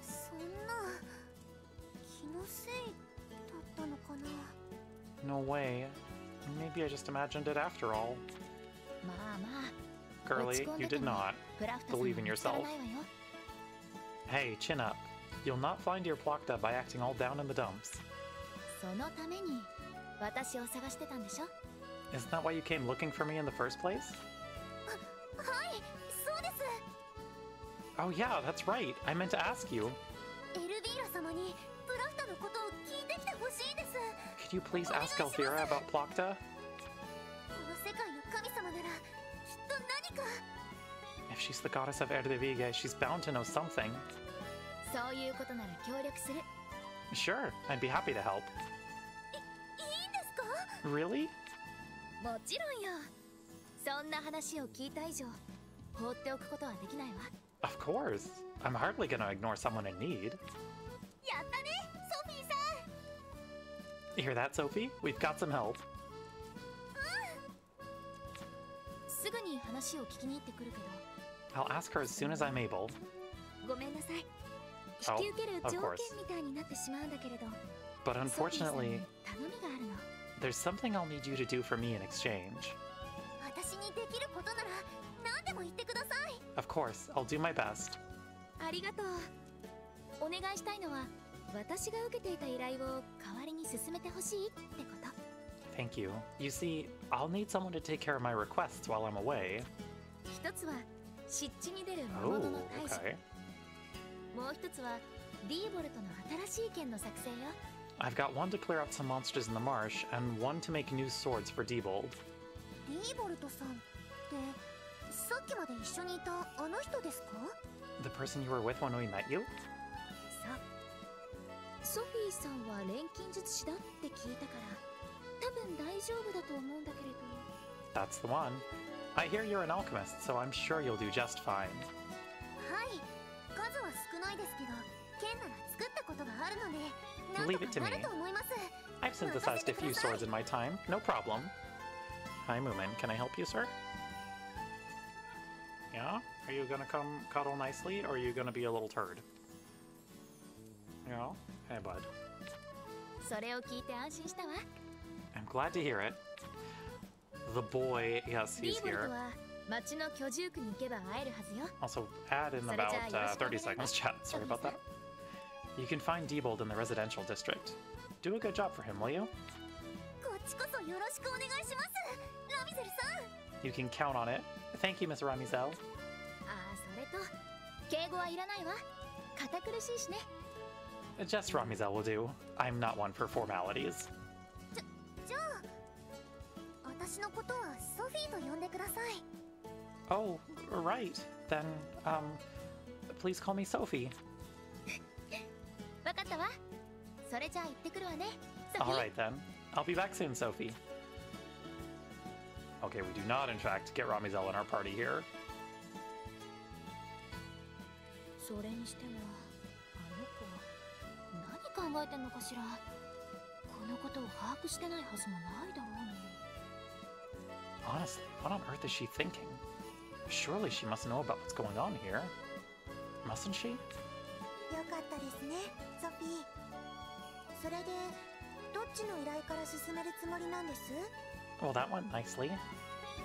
そんな気のせいだったのかな No way. Maybe I just imagined it after all. まあまあ Curly, 落ち込ん you did も not. believe in yourself. Hey, chin up. You'll not find your Plokta by acting all down in the dumps. そのために私を探してたんでしょ Isn't that why you came looking for me in the first place? Oh yeah, that's right. I meant to ask you. Could you please ask Elvira about Plachta? If she's the goddess of Erde Wiege, she's bound to know something. Sure, I'd be happy to help. Really? もちろんよそんな話を聞いた以上放っておくことはできないわ Of course. I'm hardly gonna ignore someone in need. やったねソフィーさん You hear that, Sophie? We've got some help. すぐに話を聞きに行ってくるけ I'll ask her as soon as I'm able. どごめんなさい Oh, 引き受ける of 条 course. 件みたいになってしまうんだけれど But ソフィーさん unfortunately, に頼みがあるの there's something I'll need you to do for me in exchange. 私にできることなら何でも言ってください Of course, I'll do my best. ありがとうお願いしたいのは私が受けていた依頼を代わりに進めてほしいってこと Thank you. You see, I'll need someone to take care of my requests while I'm away. 一つは湿地に出る魔 Oh, 物の退治 okay. もう一つはディーボルトの新しい剣の作成よ I've got one to clear out some monsters in the marsh, and one to make new swords for Diebold. リーボルトさんってさっきまで一緒にいたあの人ですか The person you were with when we met you? そうソフィーさんは錬金術師だって聞いたから多分大丈夫だと思うんだけれど That's the one. I hear you're an alchemist, so I'm sure you'll do just fine. はい数は少ないですけど剣なら作ったことがあるのでなん Leave it to me. I've synthesized a few swords in my time, no problem. Hi, Moomin. Can I help you, sir? Yeah? Are you gonna come cuddle nicely, or are you gonna be a little turd? Yeah? Hey, bud. I'm glad to hear it. The boy, yes, he's here. Also, add in about uh, 30 seconds, chat. Sorry about that. You can find Diebold in the residential district. Do a good job for him, will you? You can count on it. Thank you, Miss Ramizel. Just Ramizel will do. I'm not one for formalities. Oh, right. Then, um, please call me Sophie. Alright then. I'll be back soon, Sophie. Okay, we do not, in fact, get Ramizel in our party here. Honestly, what on earth is she thinking? Surely she must know about what's going on here. Mustn't she? よかったですねソフィーそれでどっちの依頼から進めるつもりなんです Well, that went nicely.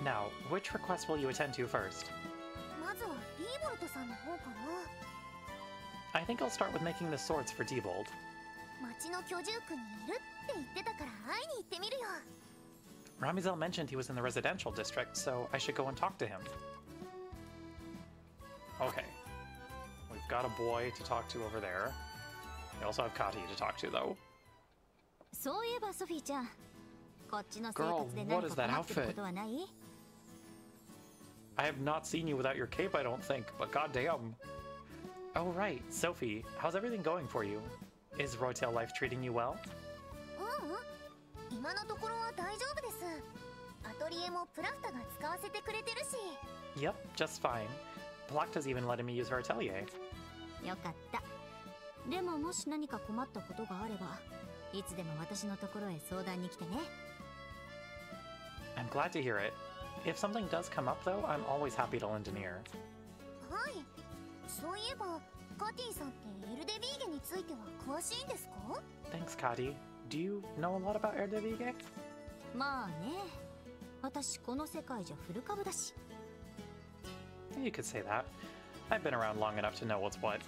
Now, which request will you attend to first? まずはリーボルトさんの方かな I think I'll start with making the swords for Diebold. 町の居住区にいるって言ってたから会いに行ってみるよ Ramizel mentioned he was in the residential district, so I should go and talk to him. Okay. got a boy to talk to over there. I also have Kati to talk to, though. Girl, what is that outfit? I have not seen you without your cape, I don't think, but goddamn. Oh, right, Sophie, how's everything going for you? Is Roytale life treating you well? Mm-hmm. Yep, just fine. Plachta's even letting me use her atelier. よかったでももし何か困ったことがあればいつでも私のところへ相談に来てね I'm glad to hear it. If something does come up, though, I'm always happy to lend an ear. はいそういえばカティさんってエルデビーゲについては詳しいんですか Thanks, Kati. Do you know a lot about Erdevige? まあね私この世界じゃ古株だし You could say that. I've been around long enough to know what's what.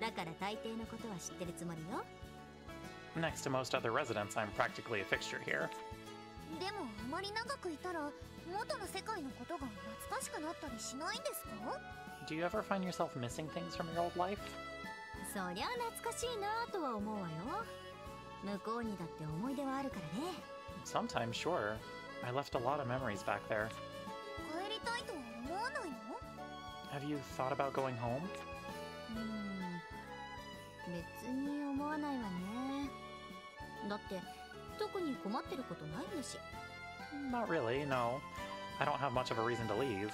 だから大抵のことは知ってるつもりよ Next to most other residents, I'm practically a fixture here. でもあまり長くいたら元の世界のことが懐かしくなったりしないんですか Do you ever find yourself missing things from your old life? そりゃ懐かしいなとは思うわよ向こうにだって思い出はあるからね Sometimes, sure. I left a lot of memories back there. 帰りたいとは思わないの Have you thought about going home? うーん 別に思わないわねだって特に困ってることないんだし Not really, no. I don't have much of a reason to leave.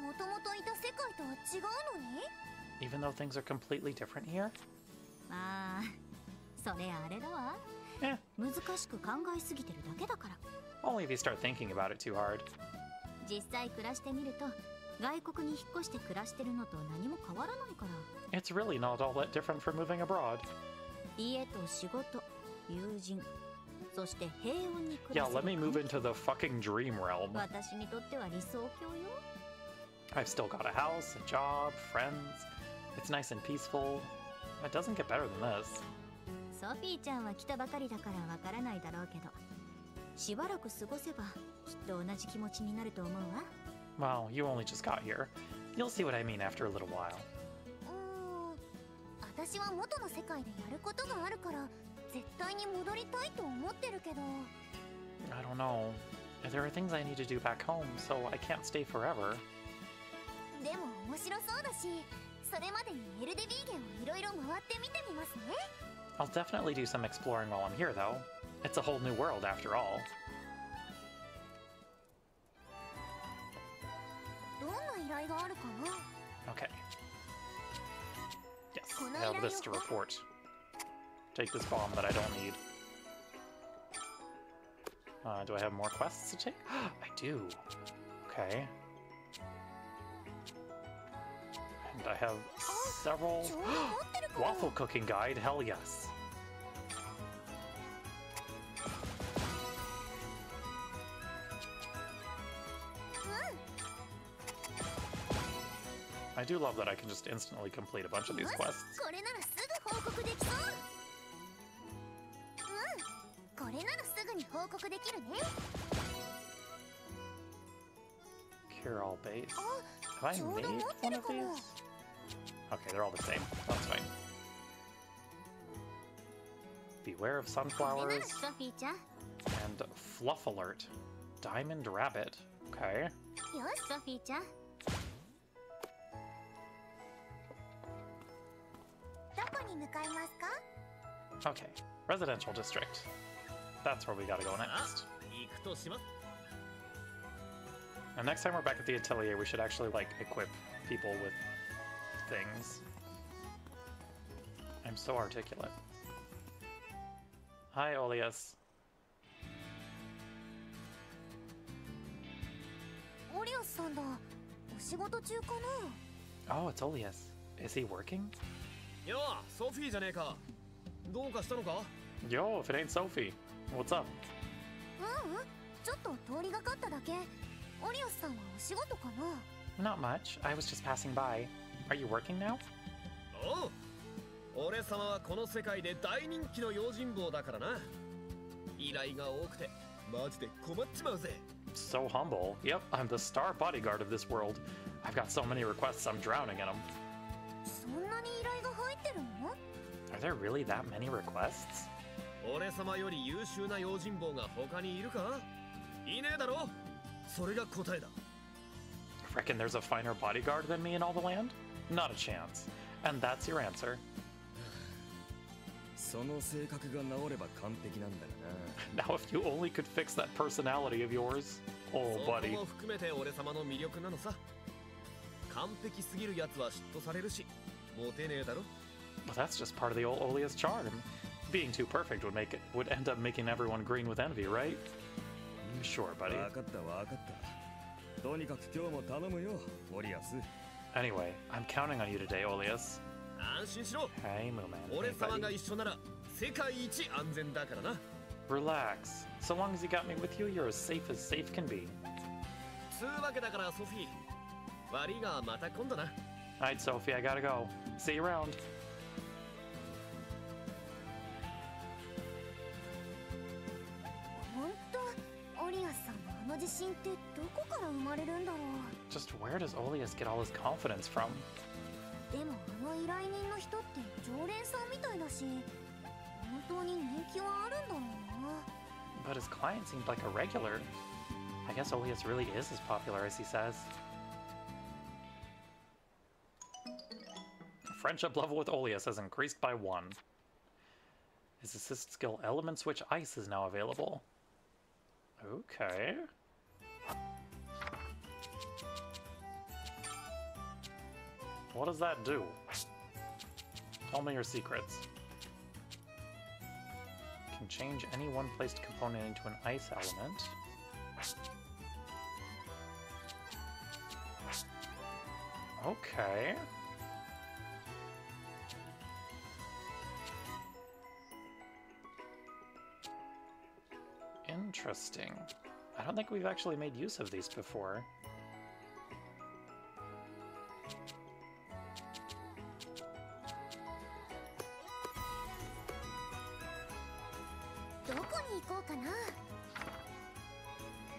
もともといた世界とは違うのに Even though things are completely different here? まあそれあれだわ Eh, 難しく考えすぎてるだけだから only if you start thinking about it too hard. 実際暮らしてみると外国に引っ越して暮らしてるのと何も変わらないから It's really not all that different from moving abroad. 家と仕事友人そして平穏に暮 Yeah, らせ let me る move into the fucking dream realm. 私にとっては理想郷よ I've still got a house, a job, friends. It's nice and peaceful. It doesn't get better than this. ソフィーちゃんは来たばかりだからわからないだろうけどしばらく過ごせばきっと同じ気持ちになると思うわ Well, you only just got here. You'll see what I mean after a little while. うーん私は元の世界でやることがあるから絶対に戻りたいと思ってるけど I don't know. There are things I need to do back home, so I can't stay forever. でも面白そうだしそれまでにエルデビーゲンをいろいろ回ってみてみますね I'll definitely do some exploring while I'm here, though. It's a whole new world after all. Okay. Yes, I have this to report. Take this bomb that I don't need. Uh, do I have more quests to take? I do. Okay. And I have oh, several... Waffle cooking guide, hell yes. I do love that I can just instantly complete a bunch of these quests. Carol base. Have I made one of these? Okay, they're all the same. That's fine. Beware of sunflowers. And fluff alert. Diamond rabbit. Okay. Okay, residential district. That's where we gotta go next. And next time we're back at the atelier, we should actually, like, equip people with things. I'm so articulate. Hi, Olias. Olia's? Oh, it's Olias. Is he working? よあソフィーじゃねえかどうかしたのか Yo, if it ain't Sophie. What's up? なううんちょっと通りがかっただけオリオスさんはお仕事かな Not much. I was just passing by. Are you working now? おう俺様はこの世界で大人気の用心棒だからな依頼が多くてマジで困っちまうぜ So humble. Yep, I'm the star bodyguard of this world. I've got so many requests, I'm drowning in them. そんなに依頼が入ってるの Are there really that many requests? 俺様より優秀な用心棒が他にいるかいねえだろそれが答えだ Reckon there's a finer bodyguard than me in all the land? Not a chance. And that's your answer. その性格が治れば完璧なんだが Now, if you only could fix that personality of yours. Oh, そこ buddy. も含めて俺様の魅力なのさ完璧すぎる奴は嫉妬されるしモテねえだろ well, that's just part of the old Olia's charm. Being too perfect would make it would end up making everyone green with envy, right? Sure, buddy. Anyway, I'm counting on you today, Olias. Hey, Mooman. Relax. So long as you got me with you, you're as safe as safe can be. Alright, Sophie, I gotta go. See you around. Just where does Olias get all his confidence from? でもあの依頼人の人って常連さんみたいだし本当に人気はあるんだろうな But his client seemed like a regular. I guess Olias really is as popular as he says. Friendship level with Olias has increased by one. His assist skill Element Switch Ice is now available. Okay. What does that do? Tell me your secrets. Can change any one placed component into an ice element. Okay. Interesting. I don't think we've actually made use of these before.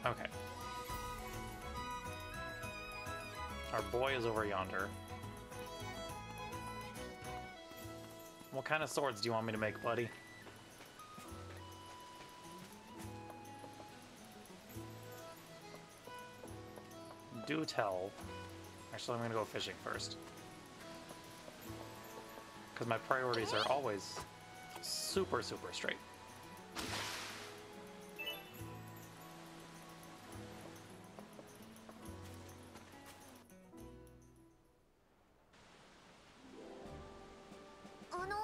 Okay. Our boy is over yonder. What kind of swords do you want me to make, buddy? Do tell. Actually, I'm gonna go fishing first. Because my priorities are always super, super straight. あの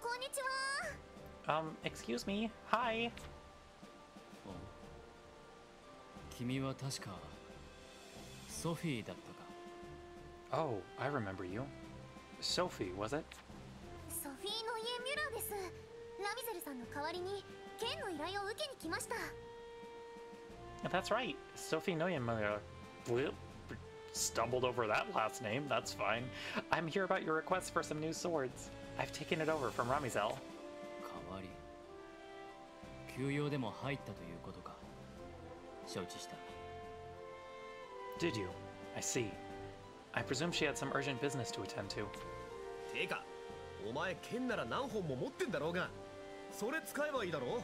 こんにちは Um, excuse me. Hi. 君は確か ソフィーだったか Oh, I remember you. Sophie, was it? ソフィーの家ミュラーですラミゼルさんの代わりに剣の依頼を受けに来ました That's right. Sophie Neuenmüller. Blip. Stumbled over that last name. That's fine. I'm here about your request for some new swords. I've taken it over from Ramizel. 代わり休養でも入ったということか承知した Did you? I see. I presume she had some urgent business to attend to. てかお前剣なら何本も持ってんだろうがそれ使えばいいだろ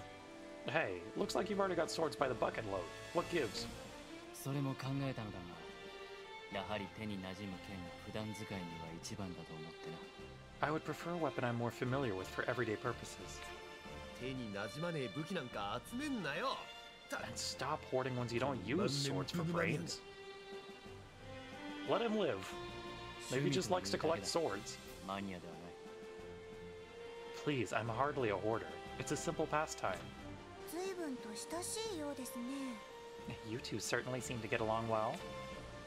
Hey, looks like you've already got swords by the bucket load. What gives? それも考えたのだがやはり手に馴染む剣が普段使いには一番だと思ってな I would prefer a weapon I'm more familiar with for everyday purposes. 手に馴染まねえ武器なんか集めんなよた And stop hoarding ones you don't use swords for brains. Let him live. Maybe he just likes to collect swords. マニアではない Please, I'm hardly a hoarder. It's a simple pastime. 随分と親しいようですね You two certainly seem to get along well.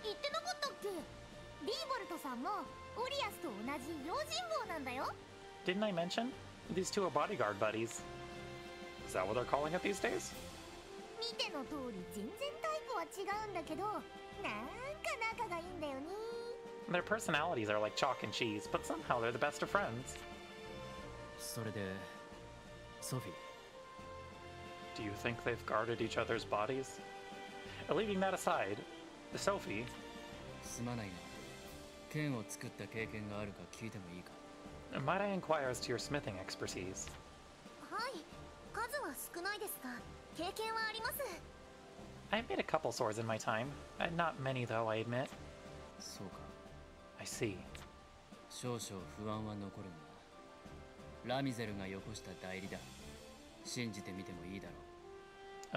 言ってなかったっけリーボルトさんもオリアスと同じ用心棒なんだよ Didn't I mention? These two are bodyguard buddies. Is that what they're calling it these days? 見ての通り全然 タイプは違うんだけどなんか仲がいいんだよね Their personalities are like chalk and cheese, but somehow they're the best of friends. それでソフィ Do you think they've guarded each other's bodies? Leaving that aside, Sophie, すまないが剣を作った経験があるか聞いてもいいか might I inquire as to your smithing expertise? はい数は少ないですが経験はあります I've made a couple swords in my time. Uh, not many, though, I admit. そうか I see. 少々不安は残るがラミゼルがよこした代理だ信じてみてもいいだろ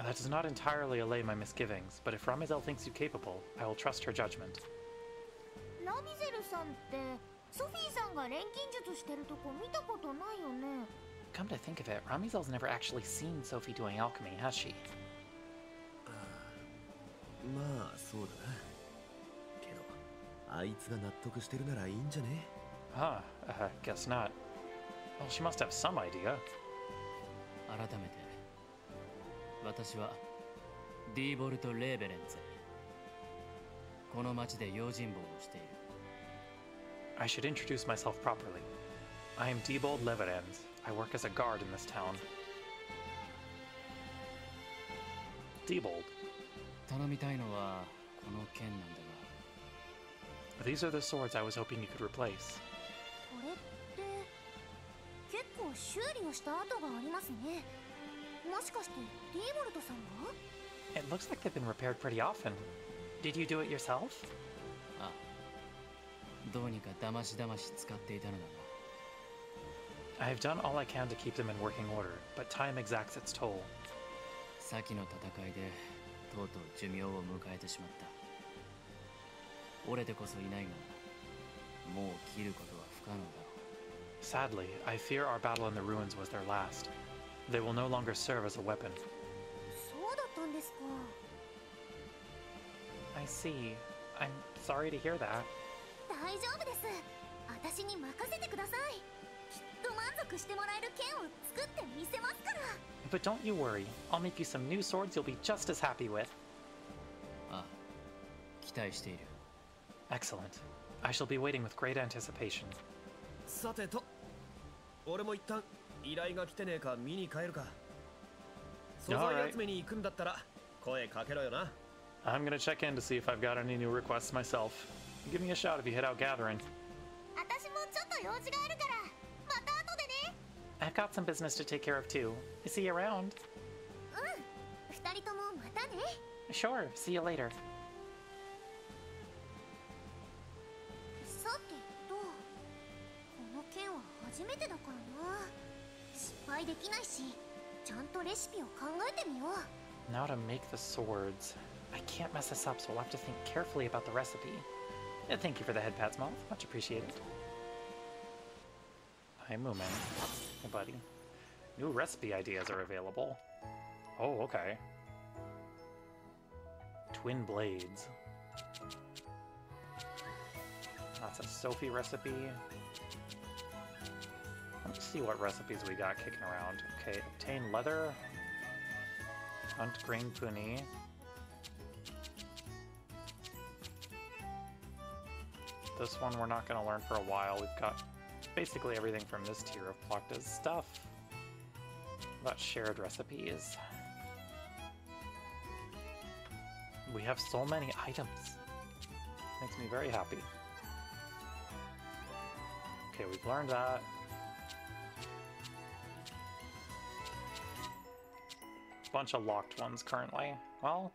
That does not entirely allay my misgivings, but if Ramizel thinks you capable, I will trust her judgment. ラミゼルさんってソフィーさんが錬金術してるとこ見たことないよね Come to think of it, Ramizel's never actually seen Sophie doing alchemy, has she? まあそうだなけどあいつが納得してるならいいんじゃね Huh, uh, guess not. Well, she must have some idea. う改めて私はディーボルト・レーベレンツこの町で用心棒をしている I should introduce myself properly. I am Diebold Leverens. I work as a guard in this town. Diebold, 頼みたいのはこの剣なんだ these are the swords I was hoping you could replace. これって結構修理をした跡がありますねもしかしてディーボルトさんが It looks like they've been repaired pretty often. Did you do it yourself? があどうにかだましだまし使っていたのだ I have done all I can to keep them in working order, but time exacts its toll. 先の戦いで とうとう寿命を迎えてしまった折れてこそいないがもう切ることは不可能だろ Sadly, I fear our battle in the ruins was their last. They will no longer serve as a weapon. そうだったんですか I see. I'm sorry to hear that. 大丈夫です私に任せてください But don't you worry. I'll make you some new swords you'll be just as happy with. うああ期待している Excellent. I shall be waiting with great anticipation. さてと俺も一旦依頼が来てねえか見に帰るか素材集めに行くんだったら声かけろよな I'm gonna check in to see if I've got any new requests myself. Give me a shout if you head out gathering. 私もちょっと用事があるからまた後でね I've got some business to take care of too. Is he around? Mm, sure, see you later. Now to make the swords. I can't mess this up, so we'll have to think carefully about the recipe. Thank you for the head pats, Moth. Much appreciated. Hi, Moomin. Hey, buddy. New recipe ideas are available. Oh, okay. Twin blades. That's a Sophie recipe. Let's see what recipes we got kicking around. Okay, obtain leather. Hunt green puni. This one we're not going to learn for a while. We've got basically everything from this tier of Plachta's stuff. About shared recipes. We have so many items. Makes me very happy. Okay, we've learned that. Bunch of locked ones currently. Well,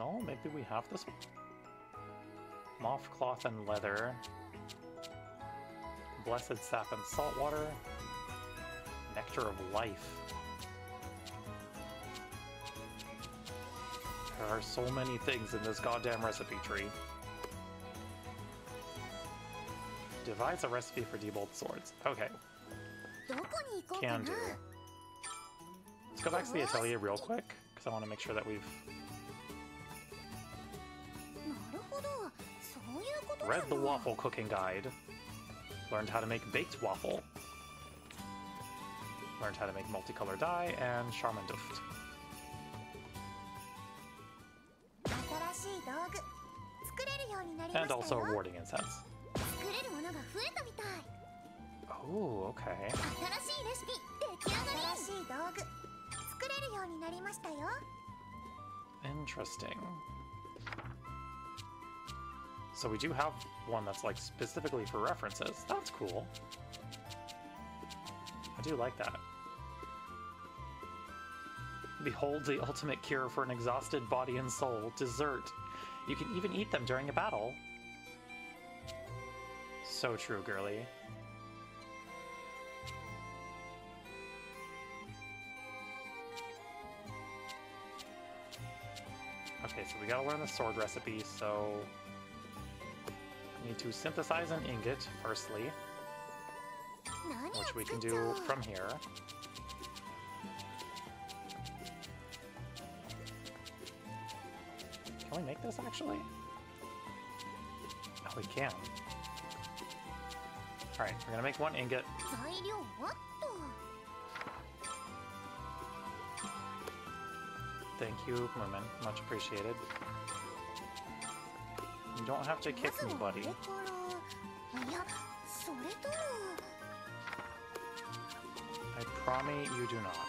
No, maybe we have this one. Moth cloth and leather. Blessed sap and salt water. Nectar of life. There are so many things in this goddamn recipe tree. Devise a recipe for Diebold swords. Okay. Can do. Let's go back to the atelier real quick, because I want to make sure that we've Read the waffle cooking guide. Learned how to make baked waffle. Learned how to make multicolor dye and Charmanduft. And also rewarding incense. Oh, okay. Interesting. So we do have one that's like specifically for references. That's cool. I do like that. Behold the ultimate cure for an exhausted body and soul, dessert. You can even eat them during a battle. So true, girly. Okay, so we gotta learn the sword recipe, so need to synthesize an ingot, firstly, which we can do from here. Can we make this, actually? Oh, we can. Alright, we're gonna make one ingot. Thank you, Moomin. Much appreciated don't have to kick me, buddy. I promise you do not.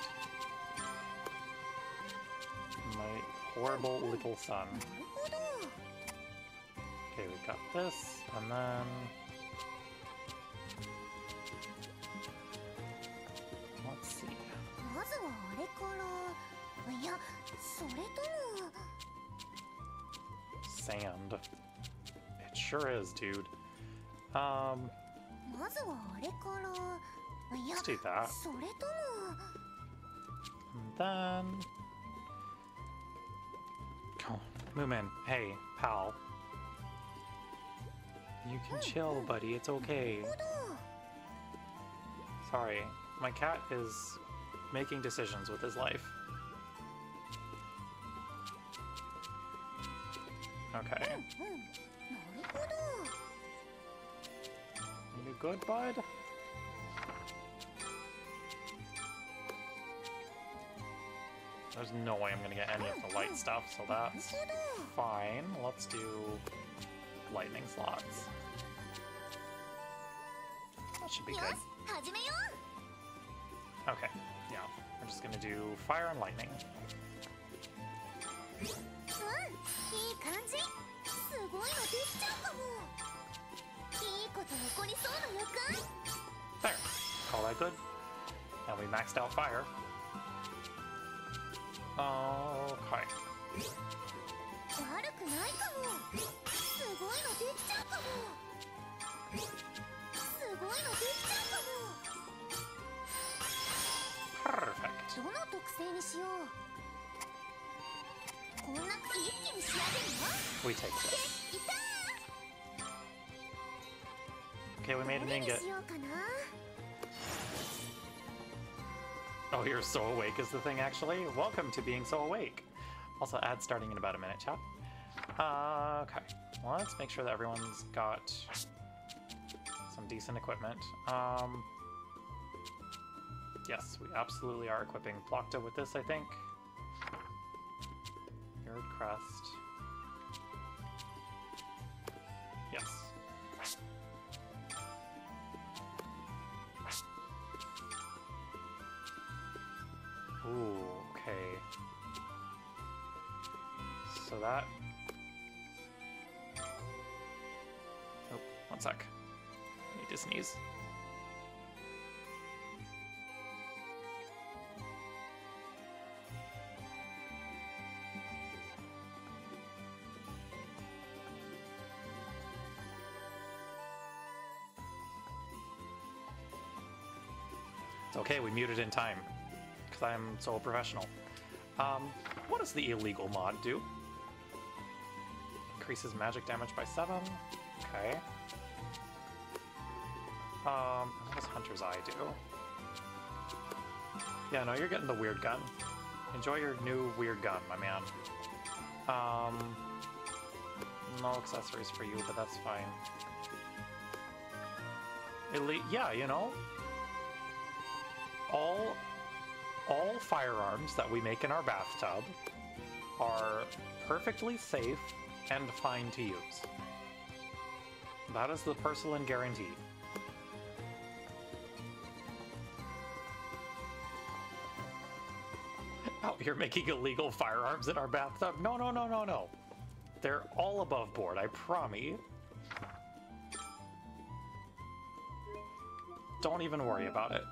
My horrible little son. Okay, we got this, and then... Let's see. Sand sure is, dude. Um. Let's do that. And then. Oh, Moomin, hey, pal. You can hmm, chill, hmm. buddy. It's okay. Sorry, my cat is making decisions with his life. Okay. Hmm, good, bud? There's no way I'm gonna get any of the light stuff, so that's fine. Let's do lightning slots. That should be good. Okay, yeah. We're just gonna do fire and lightning. There. Call that good. And we maxed out fire. Okay. Perfect. どの特性にしようこんな一気に仕上げるの We take this. Okay, we made an ingot. Oh, you're so awake is the thing, actually. Welcome to being so awake. Also, ad starting in about a minute, chat. Uh, okay, let's make sure that everyone's got some decent equipment. Um, yes, we absolutely are equipping Plachta with this, I think. Mirrored crest. Yes. Ooh, okay. So that. Oh, one sec. I need to sneeze. It's okay, we muted in time. I'm so professional. Um, what does the illegal mod do? increases magic damage by 7. Okay. Um, what does Hunter's Eye do? Yeah, no, you're getting the weird gun. Enjoy your new weird gun, my man. Um, no accessories for you, but that's fine. Elite, yeah, you know, all all firearms that we make in our bathtub are perfectly safe and fine to use. That is the Purrcelain guarantee. Out here making illegal firearms in our bathtub? No, no, no, no, no. They're all above board, I promise. Don't even worry about it.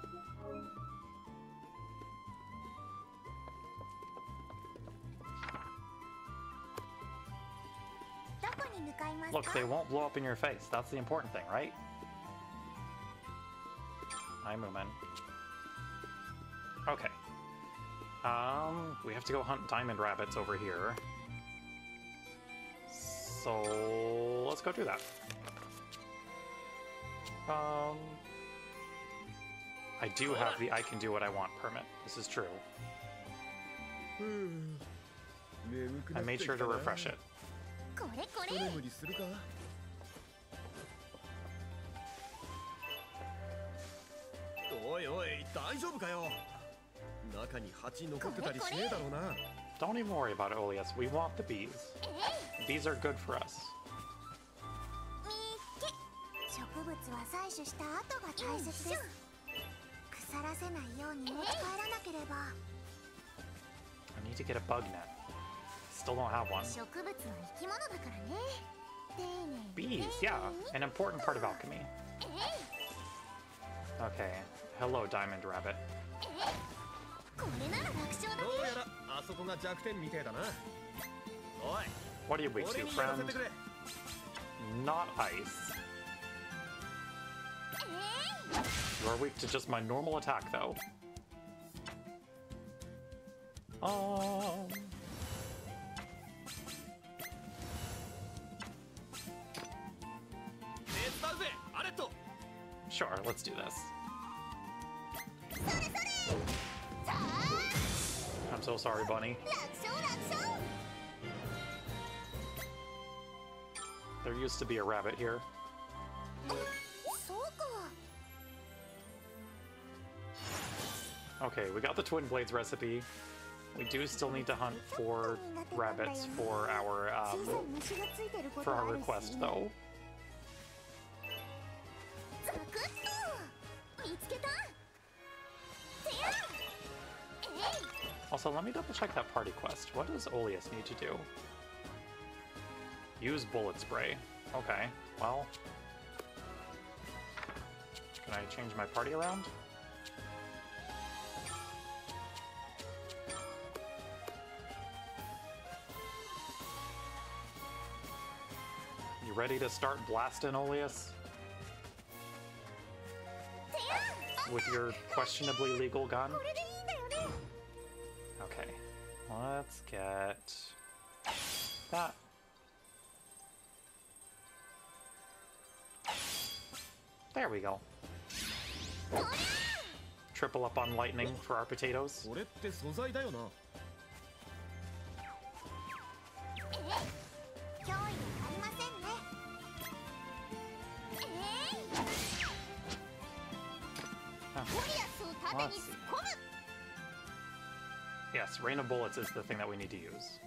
Look, they won't blow up in your face. That's the important thing, right? Hi, Moomin. Okay. Um, we have to go hunt diamond rabbits over here. So, let's go do that. Um, I do have the I can do what I want permit. This is true. I made sure to refresh it. これこれ一眠りするかおいおい大丈夫かよ中に蜂残ってたりしねえだろうな Don't even worry about it, Olias. We want the bees. Bees are good for us. 植物は採取した後が大切です腐らせないように持ち帰らなければ I need to get a bug net. Still don't have one. 植物は生き物だからね丁寧に Bees, yeah, an important part of alchemy. Okay. Hello, Diamond Rabbit. これなら楽勝だどうやらあそこが弱点みてえだなおい What are you weak 俺 to, にやらせ friend? てくれ Not ice. You are weak to just my normal attack, though. Um. Sure, let's do this. I'm so sorry, Bunny. There used to be a rabbit here. Okay, we got the Twin Blades recipe. We do still need to hunt for rabbits for our, um, for our request, though. Also, let me double check that party quest. What does Olias need to do? Use bullet spray. Okay, well. Can I change my party around? You ready to start blasting, Olias? with your questionably legal gun? Okay, let's get that. There we go. Triple up on lightning for our potatoes. Yes, rain of bullets is the thing that we need to use.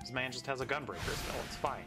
This man just has a gunbreaker still, it's fine.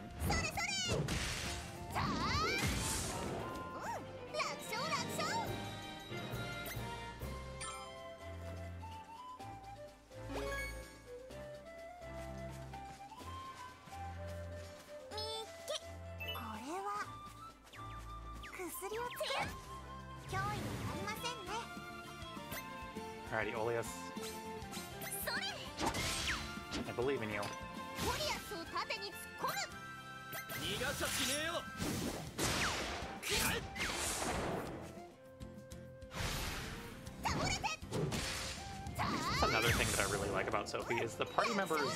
that I really like about Sophie is the party members.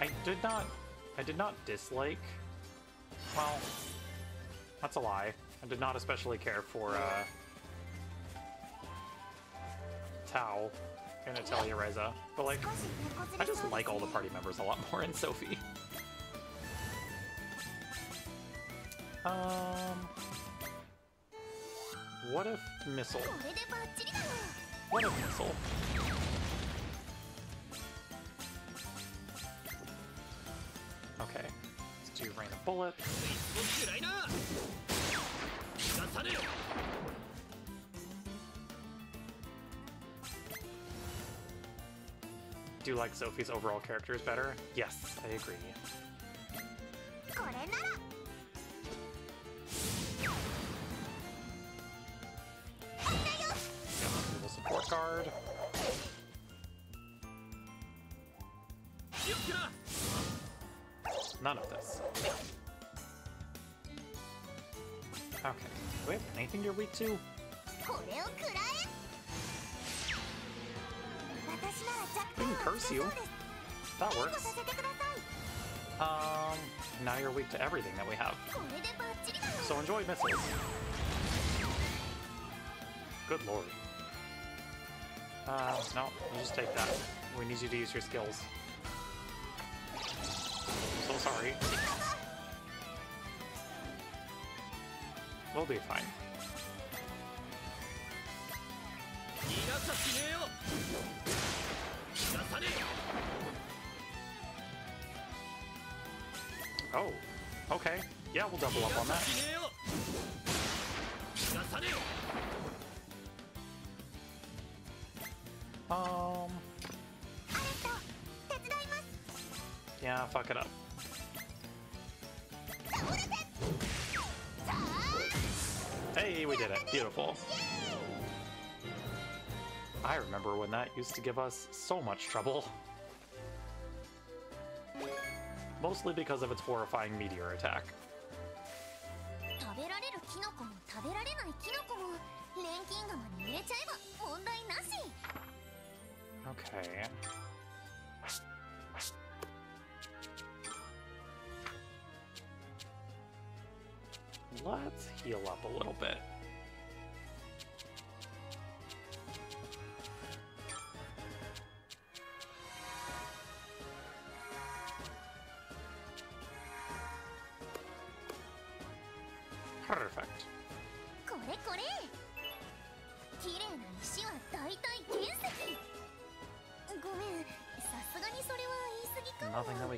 I did not, I did not dislike. Well, that's a lie. I did not especially care for uh, Tao and Atelier Ryza, but like, I just like all the party members a lot more in Sophie. Um, what if missile? What if missile? do rain of bullets. もくらいな逃がさねえよ Do you like Sophie's overall characters better? Yes, I agree. to. We curse you. That works. Um, now you're weak to everything that we have. So enjoy missiles. Good lord. Uh, no, you just take that. We need you to use your skills. So sorry. We'll be fine. Oh, okay. Yeah, we'll double up on that. used to give us so much trouble. Mostly because of its horrifying meteor attack. Okay. Let's heal up a little bit.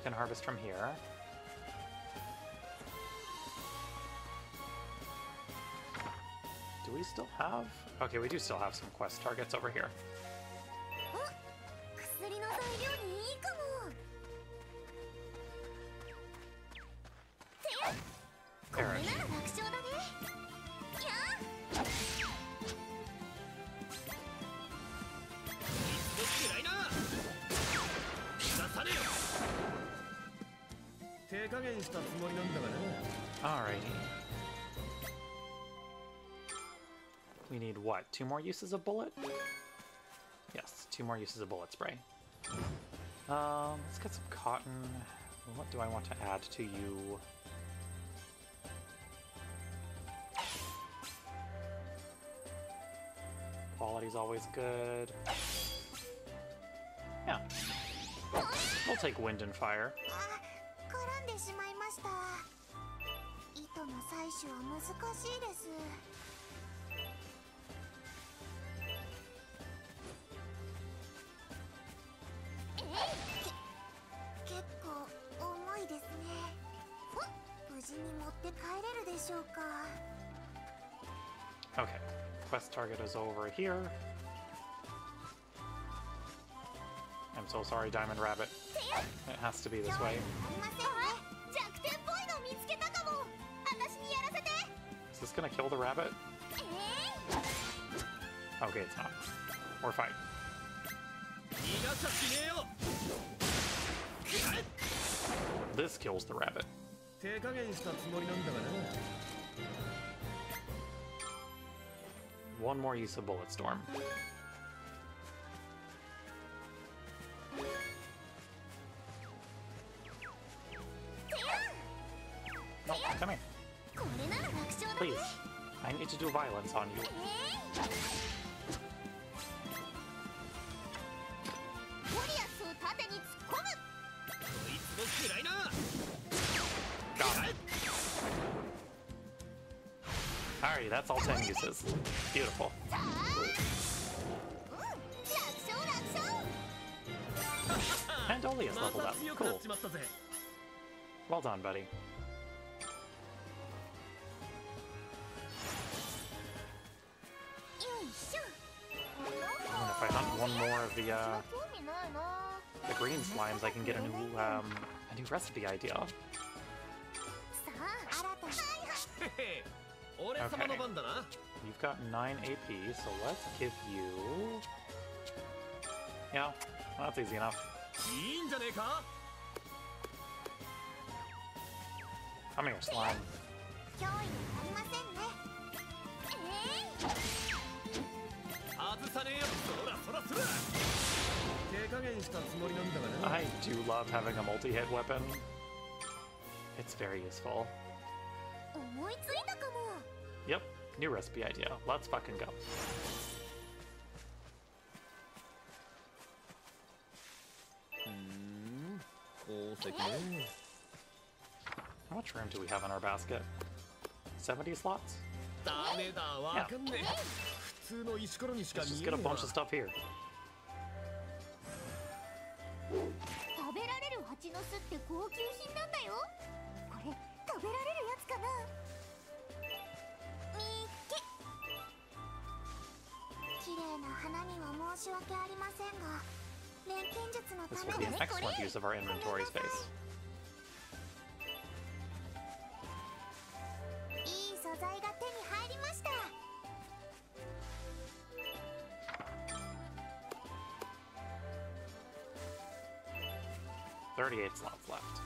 Can harvest from here. Do we still have? Okay, we do still have some quest targets over here. Two more uses of bullet? Yes, two more uses of bullet spray. Um, let's get some cotton. What do I want to add to you? Quality's always good. Yeah. We'll take wind and fire. Target is over here. I'm so sorry, Diamond Rabbit. It has to be this way. Is this gonna kill the rabbit? Okay, it's not. We're fine. This kills the rabbit. one more use of Bullet Storm. Come here. Please, I need to do violence on you. uses. Beautiful. And Oli is leveled up. Cool. Well done, buddy. if I hunt one more of the, uh, the green slimes, I can get a new, um, a new recipe idea. Okay. You've got 9 AP, so let's give you... Yeah, that's easy enough. Come here, slime. I do love having a multi-hit weapon. It's very useful. Yep, New recipe idea. Let's fucking go. Hmm. How much room do we have in our basket? 70 slots? Yeah. Let's just get a bunch of stuff here. This will be an excellent use of our inventory space. Thirty-eight slots left.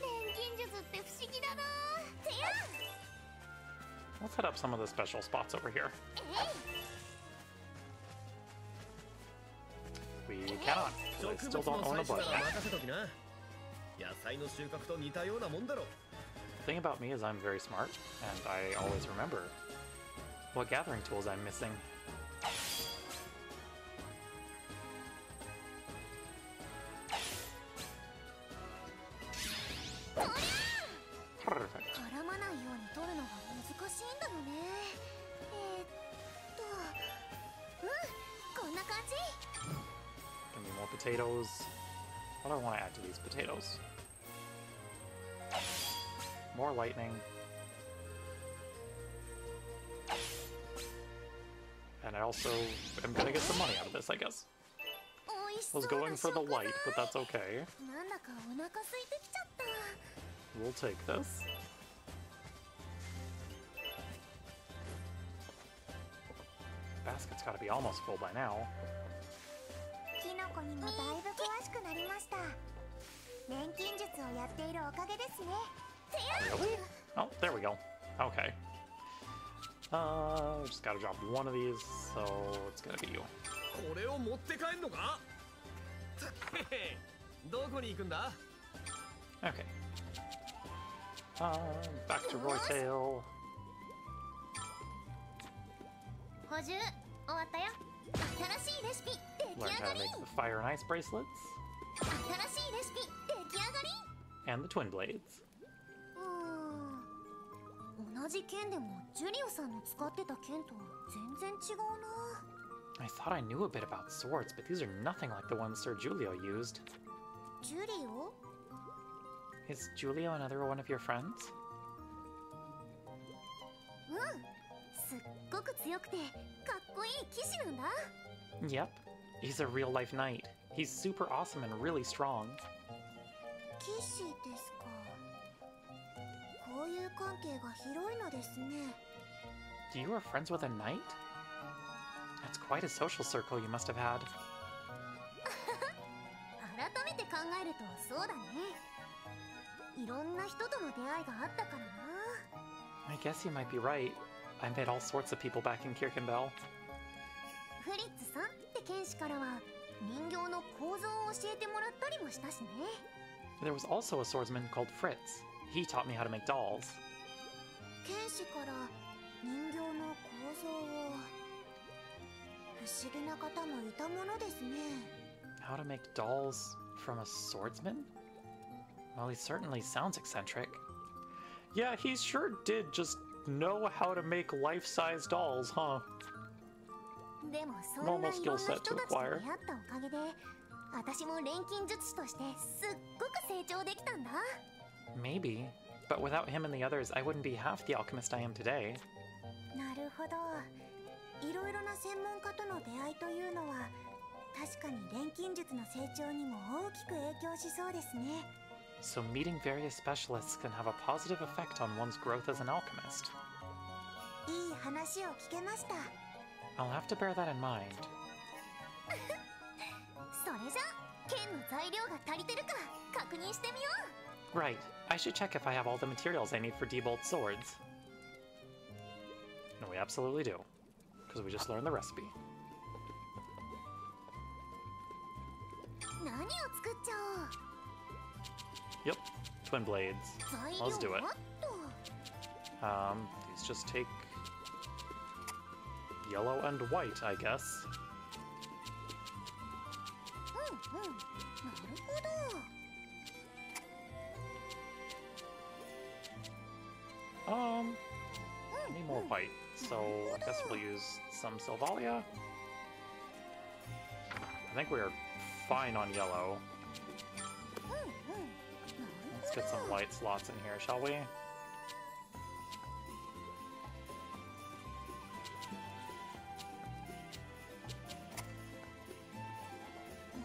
これが薬になるんだ錬金術って不思議だなてや Let's hit up some of the special spots over here. えい We cannot. 'cause I 植 still 物 don't の own a 採取 book. なら任せときな野菜の収穫と似たようなもんだろ The thing about me is I'm very smart, and I always remember what gathering tools I'm missing. Perfect. 絡まないように取るのが難しいんだよねえー、っとうんこんな感じ Give me more potatoes. What do I want to add to these potatoes? More lightning. And I also am gonna get some money out of this, I guess. 美味し I そう was な going for the 食材 light, but that's okay. なんだかお腹空いてきちゃった We'll take this. Basket's gotta be almost full by now. キノコにもだいぶ詳しくなりました錬金術をやっているおかげですねてや Really? Oh, there we go. Okay. Uh, just gotta drop one of these, so it's gonna be you. これを持って帰んのか Okay. Um, back to Roytale. Learn how to make the fire and ice bracelets. And the twin blades. Hmm. 同じ剣でもジュリオさんの使ってた剣と全然違うな I thought I knew a bit about swords, but these are nothing like the ones Sir Julio used. Julio? Is Julio another one of your friends? Hmm. Yep. He's a real-life knight. He's super awesome and really strong. You are friends with a knight? That's quite a social circle you must have had. I guess you might be right. I met all sorts of people back in Kirchen Bell. There was also a swordsman called Fritz. He taught me how to make dolls. 剣士から人形の構造を。How to make dolls from a swordsman? Well, he certainly sounds eccentric. Yeah, he sure did just know how to make life-size dolls, huh? でもそん Normal ない skill ろんな set 人 to たちと acquire. 出会ったおかげで私も錬金術師としてすっごく成長できたんだ Maybe. But without him and the others, I wouldn't be half the alchemist I am today. なるほど いろいろな専門家との出会いというのは確かに錬金術の成長にも大きく影響しそうですね So meeting various specialists can have a positive effect on one's growth as an alchemist. いい話を聞けました I'll have to bear that in mind. それじゃ剣の材料が足りてるか確認してみよ Right. I should check if I have all the materials I need for Diebold swords. No, we absolutely do. because we just learned the recipe. Yep, twin blades. Let's do it. Um, these just take yellow and white, I guess. Um, need more white so I guess we'll use some Sylvalia. I think we are fine on yellow. Let's get some white slots in here, shall we?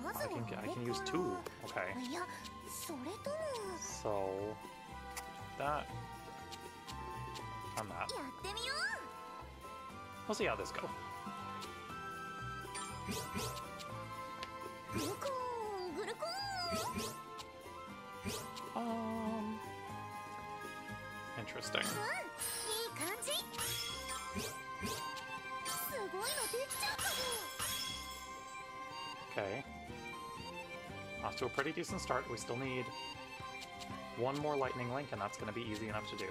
I can, I can use two. Okay. So, that. I'm that. We'll see how this goes. Um, interesting. Okay. Off to a pretty decent start. We still need one more lightning link, and that's going to be easy enough to do.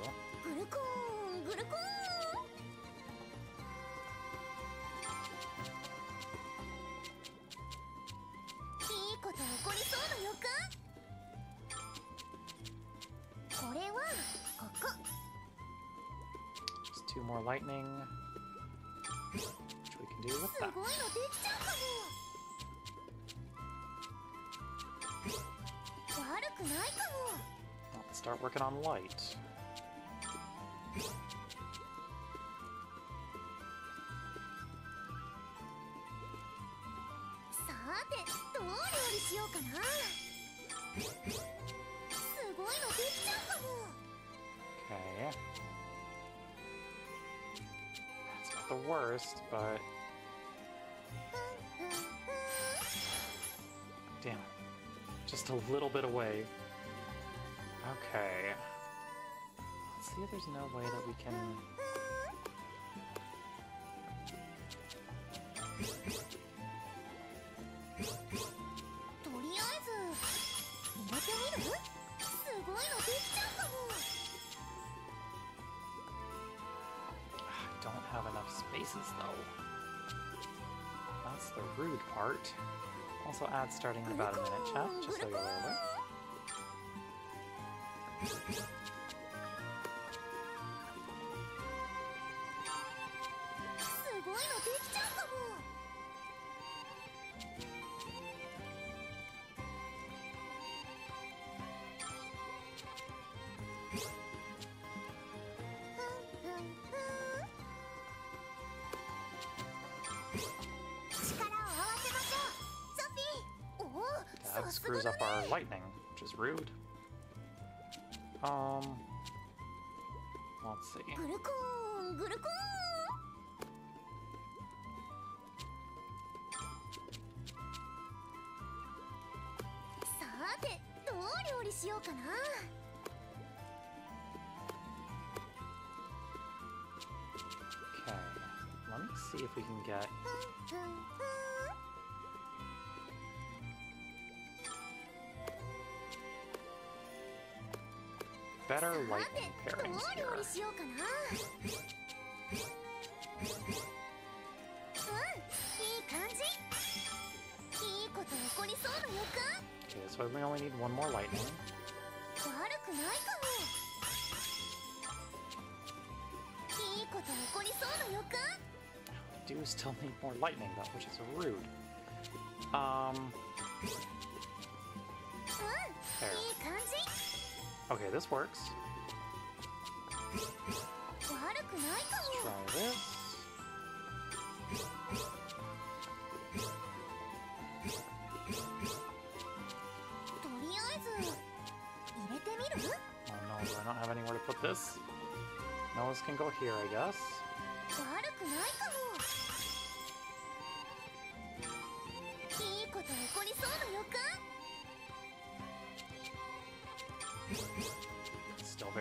Just two more lightning. Which we can do with that. Let's start working on light. すごいのできちゃうかも Okay. That's not the worst, but damn it. Just a little bit away. Okay. Let's see if there's no way that we can. That's the rude part. Also, ad starting in about a minute, chat, just so you're aware. Screws up our lightning, which is rude. Um, let's see. better lightning pairings here. Okay, so we only need one more lightning. I do still need more lightning though, which is rude. Um... Okay, this works. Try this. Oh no, do I not have anywhere to put this? No, one can go here, I guess.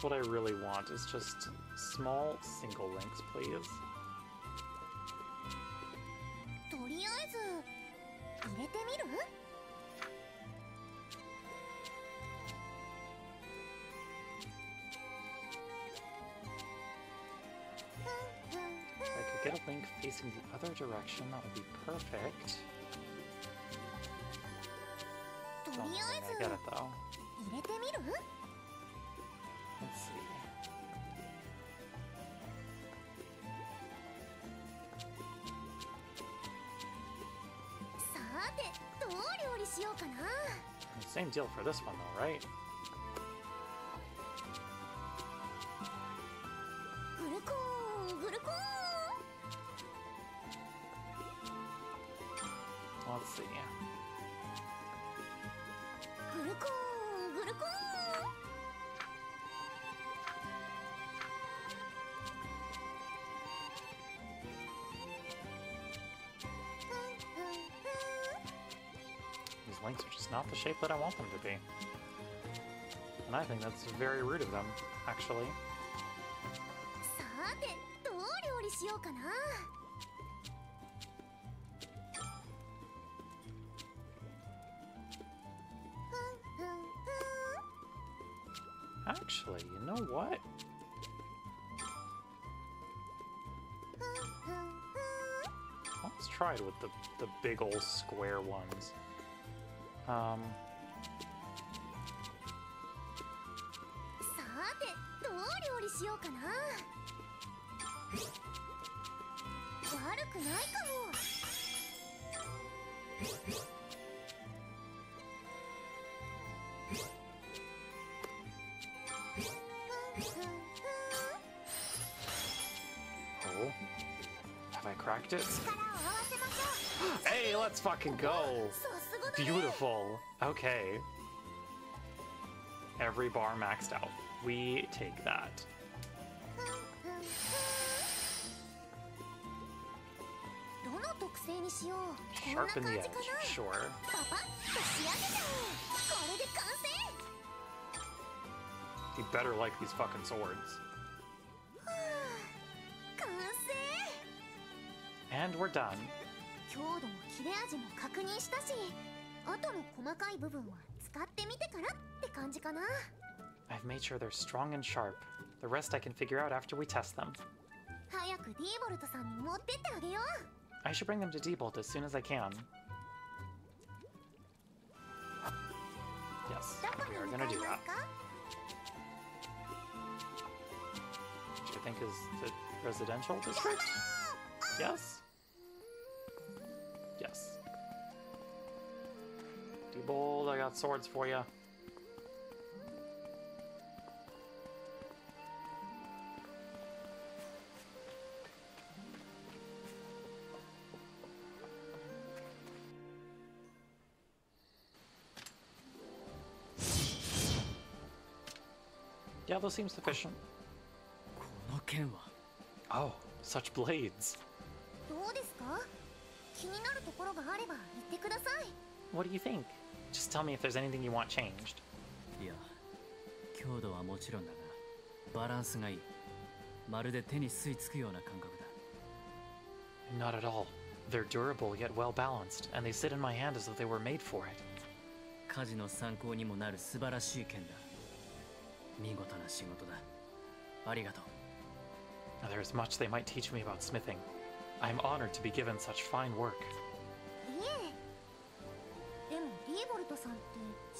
What I really want, is just small single links, please. I could get a link facing the other direction, that would be perfect. Don't think I get it though. Same deal for this one though, right? that I want them to be. And I think that's very rude of them, actually. Actually, you know what? Let's try it with the, the big old square ones. Um... practice. hey, let's fucking go. Beautiful. Okay. Every bar maxed out. We take that. Sharpen the edge, sure. You better like these fucking swords. And we're done. I've made sure they're strong and sharp. The rest I can figure out after we test them. I should bring them to Diebold as soon as I can. Yes, we are gonna do that. Which I think is the residential district? Oh! Yes? Be bold, I got swords for you. Yeah, those seem sufficient. Oh, such blades. What do you think? Just tell me if there's anything you want changed. いや強度はもちろんだがバランスがいいまるで手に吸い付くような感覚だ Not at all. They're durable yet well balanced, and they sit in my hand as though they were made for it. 家事の参考にもなる素晴らしい剣だ見事な仕事だありがとう There is much they might teach me about smithing. I am honored to be given such fine work. っ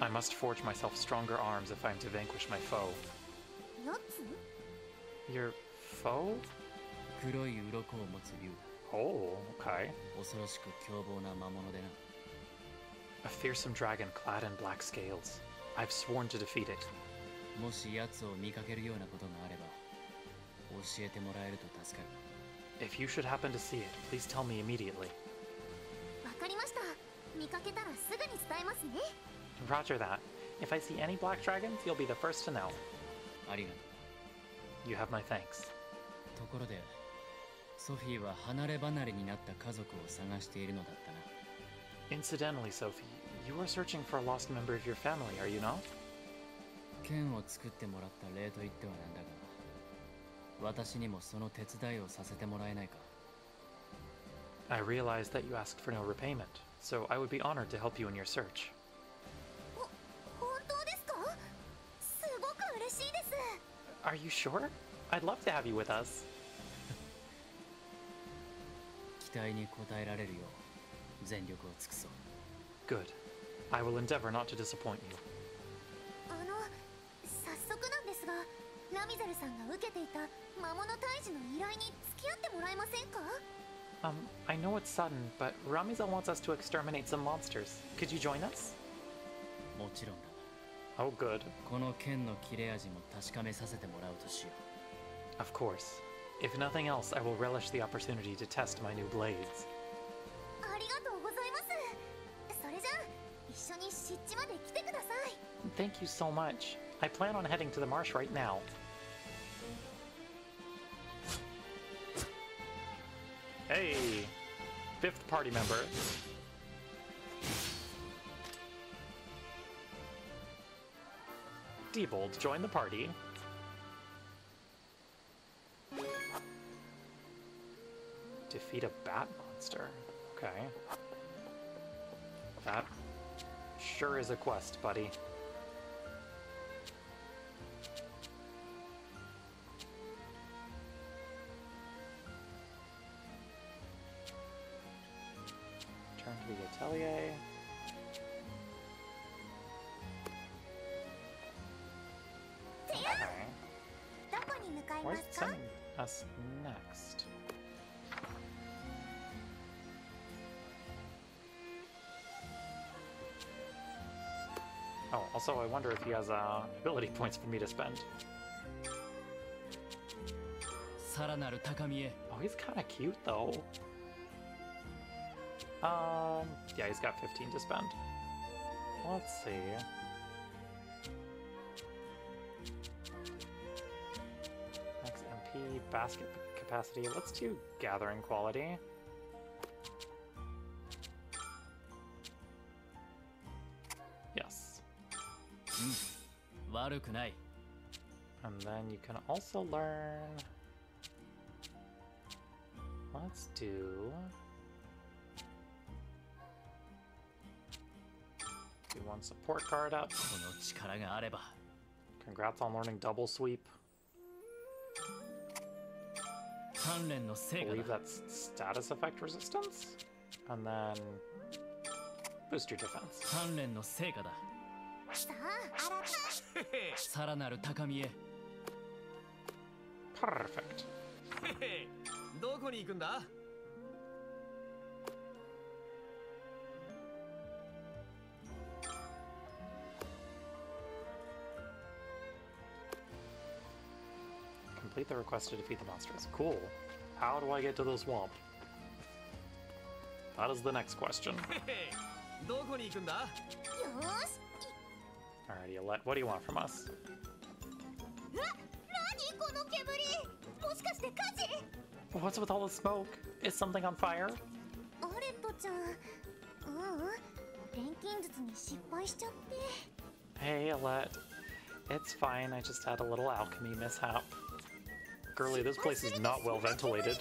I must forge myself stronger arms if I am to vanquish my foe. やつ Your foe? 黒い鱗を持つ竜 Oh, okay. 恐ろしく凶暴な魔物でな A fearsome dragon clad in black scales. I've sworn to defeat it. もし奴を見かけるようなことがあれば教えてもらえると助かる If you should happen to see it, please tell me immediately. わかりました見かけたらすぐに伝えますね Roger that. If I see any black dragons, you'll be the first to know. ありがと You have my thanks. うところでソフィーは離れ離れになった家族を探しているのだったな Incidentally, Sophie, you are searching for a lost member of your family, are you not? 剣を作ってもらった礼と言ってはなんだが私にもその手伝いをさせてもらえないか I realize that you asked for no repayment, so I would be honored to help you in your search. Are you sure? I'd love to have you with us. 期待に応えられるよう全力を尽くそう Good. I will endeavor not to disappoint you. あの早速なんですがラミゼルさんが受けていた魔物退治の依頼に付き合ってもらえませんか Um, I know it's sudden, but Ramiza wants us to exterminate some monsters. Could you join us? もちろんだ Oh, good. この剣の切れ味も確かめさせてもらうとしよ Of course. If nothing else, I will relish the opportunity to test my new blades. ありがとうございますそれじゃあ一緒に湿地まで来てください Thank you so much. I plan on heading to the marsh right now. Hey! Fifth party member. Diebold, join the party. Defeat a bat monster. Okay. That sure is a quest, buddy. Turn to the atelier. Also, I wonder if he has uh, ability points for me to spend. Oh, he's kind of cute though. Um, yeah, he's got 15 to spend. Let's see. Max MP, basket capacity. Let's do gathering quality. 悪くない And then you can also learn. Let's do. Do one support card up. この力があれば Congrats on learning double sweep. 鍛錬の I 成果 believe だ that's status effect resistance. And then boost your defense. 鍛錬の成果ださあ新たさらなる高みへ Perfect. へへどこに行くんだ Complete the request to defeat the monsters. Cool. How do I get to the swamp? That is the next question. Alrighty, Alette, what do you want from us? What's with all the smoke? Is something on fire? Hey, Alette. It's fine, I just had a little alchemy mishap. Girly, this place is not well ventilated.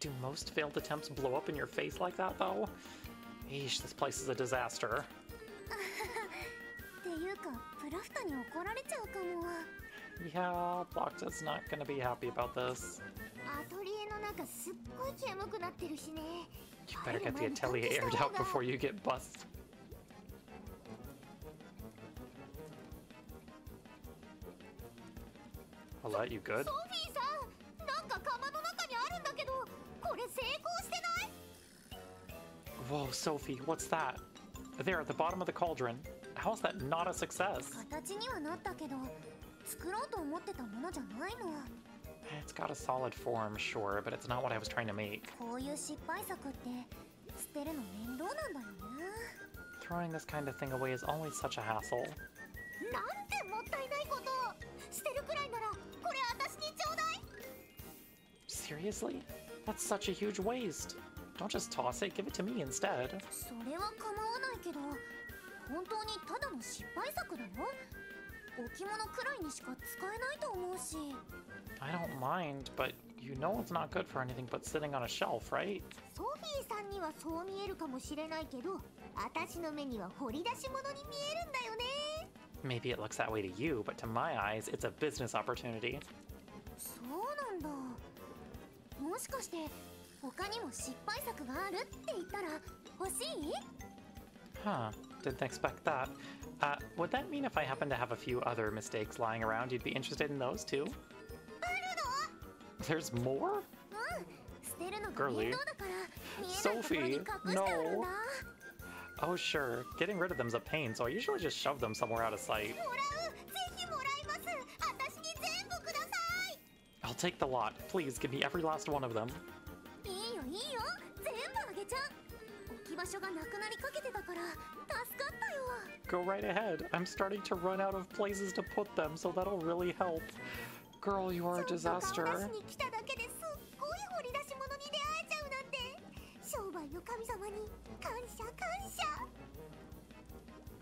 Do most failed attempts blow up in your face like that, though? Yeesh, this place is a disaster. yeah, Plachta's not gonna be happy about this. You better get the atelier aired out before you get bust. let you good? Whoa, Sophie, what's that? There, at the bottom of the cauldron. How is that not a success? It's got a solid form, sure, but it's not what I was trying to make. Throwing this kind of thing away is always such a hassle. Seriously? That's such a huge waste. Don't just toss it, give it to me instead. それは構わないけど本当にただの失敗作だよ置物くらいにしか使えないと思うし I don't mind, but you know it's not good for anything but sitting on a shelf, right? ソフィーさんにはそう見えるかもしれないけど私の目には掘り出し物に見えるんだよね Maybe it looks that way to you, but to my eyes, it's a business opportunity. そうなんだもしかして 他にも失敗作があるって言ったら欲しい Huh, didn't expect that. Uh, would that mean if I happen to have a few other mistakes lying around, you'd be interested in those too? ある There's more? のうん捨てるのが Girly. 面倒だから見えないところに隠してあるんだ Sophie, Oh, sure. Getting rid of them's a pain, so I usually just shove them somewhere out of sight. もらうぜひもらいます私に全部くださ I'll take the lot. Please give me every last one of them. いいいよいいよ全部あげちゃう置き場所がなくなりかけてたから助かったよ Go right ahead. I'm starting to run out of places to put them, so that'll really help. Girl, you are a ちょっと顔 disaster. 出しに来ただけですっごい掘り出し物に出会えちゃうなんて商売の神様に感謝感謝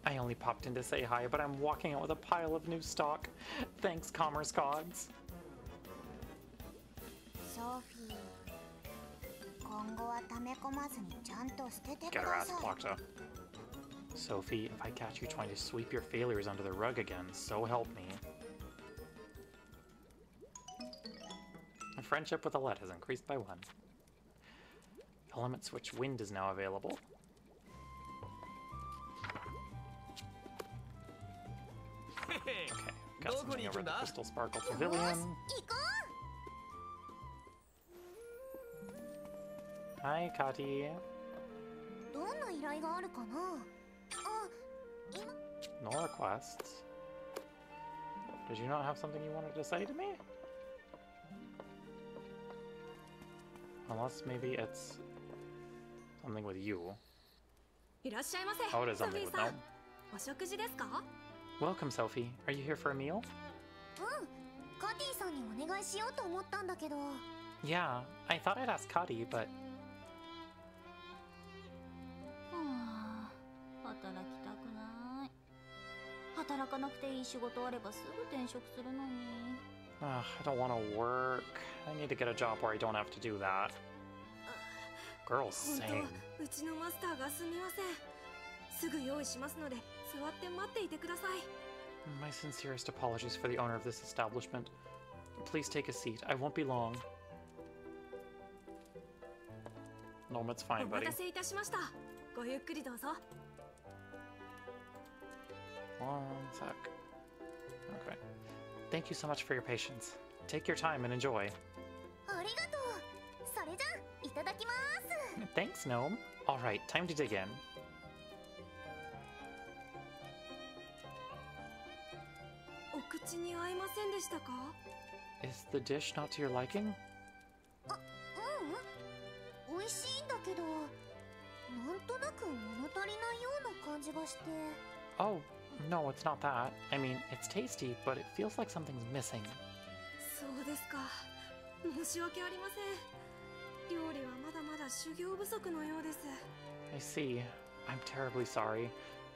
I only popped in to say hi, but I'm walking out with a pile of new stock. Thanks, Commerce Gods. ソフィー 今後は溜め込まずにちゃんと捨ててく Get her だ ass さい blocked up. Sophie, if I catch you trying to sweep your failures under the rug again, so help me. My friendship with Alette has increased by one. Element switch wind is now available. Okay, got something over at the Crystal Sparkle よ ーし Pavilion. 行こ Hi, Kati. うどんな依頼があるかなあ今 No requests. Did you not have something you wanted to say to me? Unless maybe it's something with you. いらっしゃいませ Oh, it is ソ something フィー with さ no. んお食事ですか Welcome, Sophie. Are you here for a meal? うんカティさんにお願いしようと思ったんだけど Yeah, I thought I'd ask Kati, but 働かなくていい仕事あればすぐ転職するのに uh, I don't want to work. I need to get a job where I don't have to do that. Girls 本 sing. 当うちのマスターがすみませんすぐ用意しますので座って待っていてください My sincerest apologies for the owner of this establishment. Please take a seat. I won't be long. No, it's お fine, 待 buddy. たせいたしましたごゆっくりどうぞ One sec. Okay. Thank you so much for your patience. Take your time and enjoy. Thanks, Gnome. Alright, time to dig in. Is the dish not to your liking? Oh, no, it's not that. I mean, it's tasty, but it feels like something's missing. そうですか申し訳ありません料理はまだまだ修行不足のようです I see. I'm terribly sorry.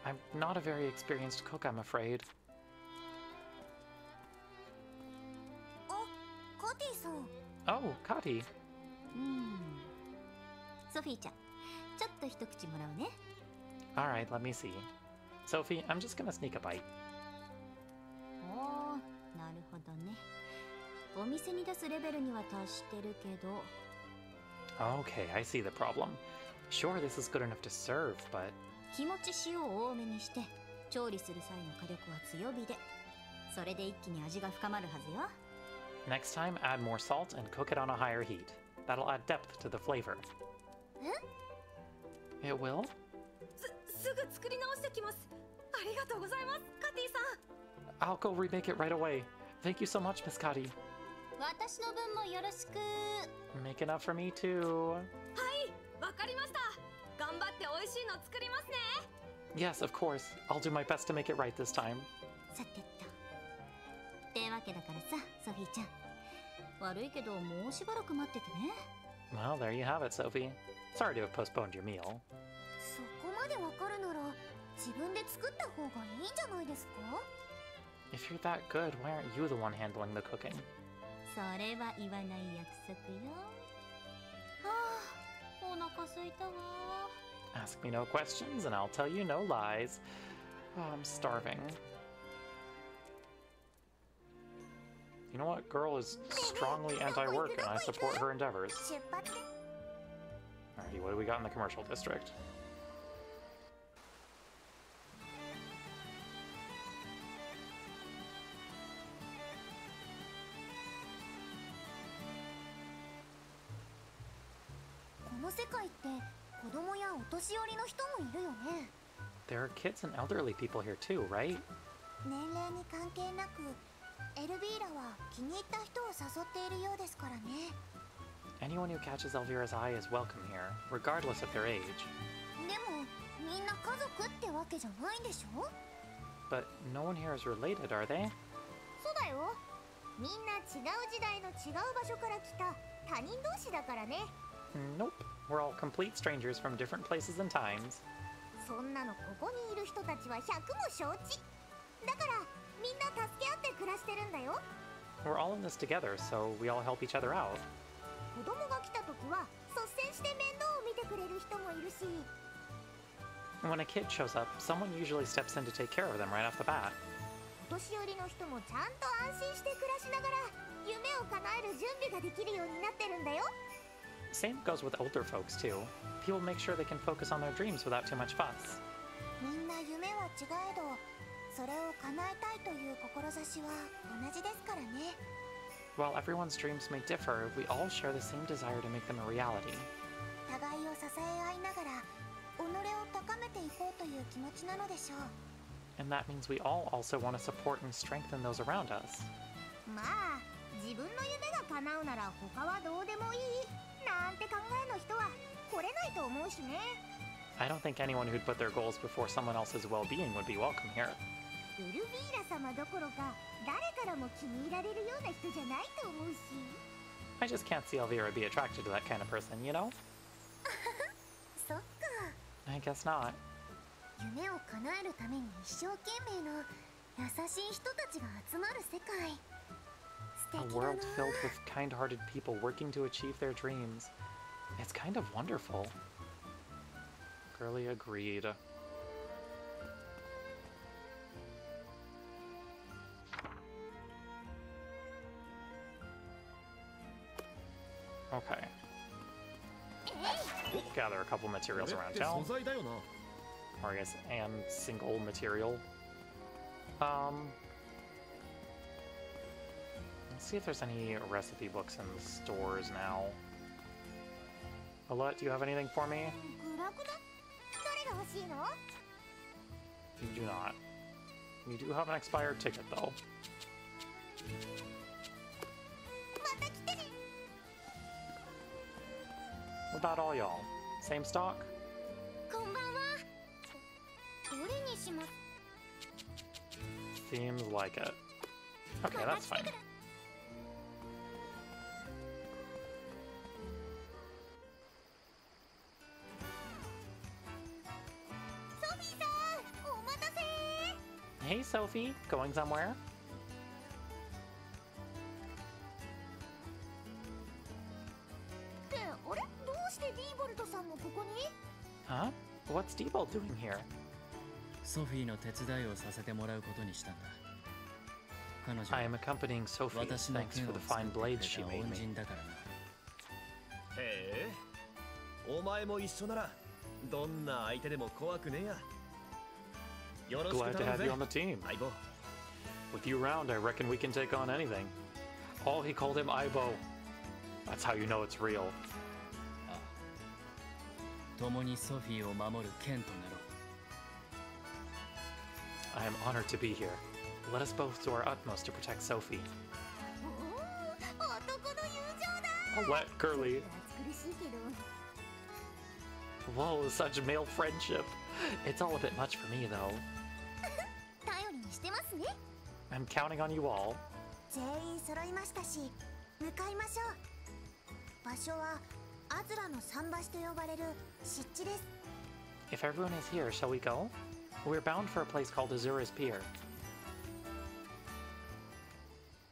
I'm not a very experienced cook, I'm afraid. あカティさん Oh, Kati. うんソフィーちゃんちょっと一口もらうね Alright, let me see. Sophie, I'm just gonna sneak a bite. おーなるほどねお店に出すレベルには達してるけど Okay, I see the problem. Sure, this is good enough to serve, but 気持ち塩を多めにして調理する際の火力は強火でそれで一気に味が深まるはずよ next time add more salt and cook it on a higher heat. That'll add depth to the flavor. It will? すすぐ作り直してきますありがとうございますカティさん I'll go remake it right away. Thank you so much, Miss Kati. 私の分もよろしく Make enough for me too. はいわかりました頑張って美味しいの作りますね Yes, of course. I'll do my best to make it right this time. さてとってわけだからさソフィーちゃん悪いけどもうしばらく待っててね Well, there you have it, Sophie. Sorry to have postponed your meal. そこまでわかるなら自分で作った方がいいんじゃないですか If you're that good, why aren't you the one handling the cooking? それは言わない約束よはあお腹すいたわ Ask me no questions, and I'll tell you no lies. Oh, I'm starving. You know what? Girl is strongly anti-work, and I support her endeavors. 出発で Alrighty, what do we got in the commercial district? " 界って子供やお年寄りの人もいるよね There are kids and elderly people here too, right? 年齢に関係なくエルビーラは気に入った人を誘っているようですからね Anyone who catches Elvira's eye is welcome here, regardless of their age. でもみんな家族ってわけじゃないでしょ But no one here is related, are they? そうだよみんな違う時代の違う場所から来た他人同士だからね Nope. We're all complete strangers from different places and times. そんなのここにいる人たちは100も承知だからみんな助け合って暮らしてるんだよ We're all in this together, so we all help each other out. 子供が来た時は率先して面倒を見てくれる人もいるし When a kid shows up, someone usually steps in to take care of them right off the bat. お年寄りの人もちゃんと安心して暮らしながら夢を叶える準備ができるようになってるんだよ Same goes with older folks, too. People make sure they can focus on their dreams without too much fuss. みんな夢は違えどそれを叶えたいという志は同じですからね While everyone's dreams may differ, we all share the same desire to make them a reality. 互いを支え合いながら己を高めていこうという気持ちなのでしょう And that means we all also want to support and strengthen those around us. まあ自分の夢が叶うなら他はどうでもいい なんて考えの人は来れないと思うしね I don't think anyone who'd put their goals before someone else's well being would be welcome here. ウルビーラ様どころか誰からも気に入られるような人じゃないと思うし I just can't see Elvira be attracted to that kind of person, you know? そっか I guess not. 夢を叶えるために一生懸命の優しい人たちが集まる世界素 a world filled with kind-hearted people working to achieve their dreams. It's kind of wonderful. Girly agreed. Okay. Gather a couple materials around town. Or I guess, and single material. Um, Let's see if there's any recipe books in the stores now. Alette, do you have anything for me? You do not. You do have an expired ticket, though. What about all y'all? Same stock? Seems like it. Okay, that's fine. Sophie. Going somewhere? ってあれどうしてディーボルトさんもここに Huh? What's Debo doing here? ソフィーの手伝いをさせてもらうことにしたんだ彼女 I am accompanying Sophie. Thanks 剣 for を the fine てく blades れ she た made 恩 me. 人だからなへえお前も一緒ならどんな相手でも怖くねえや Glad to have you on the team. With you round, I reckon we can take on anything. All he called him Aibo. That's how you know it's real. I am honored to be here. Let us both do our utmost to protect Sophie. I'll Curly. Whoa, such male friendship. It's all a bit much for me, though. 頼りにしてますね I'm counting on you all. 全員揃いましたし向かいましょう場所はアズラの桟橋と呼ばれる湿地です If everyone is here, shall we go? We're bound for a place called Azura's Pier.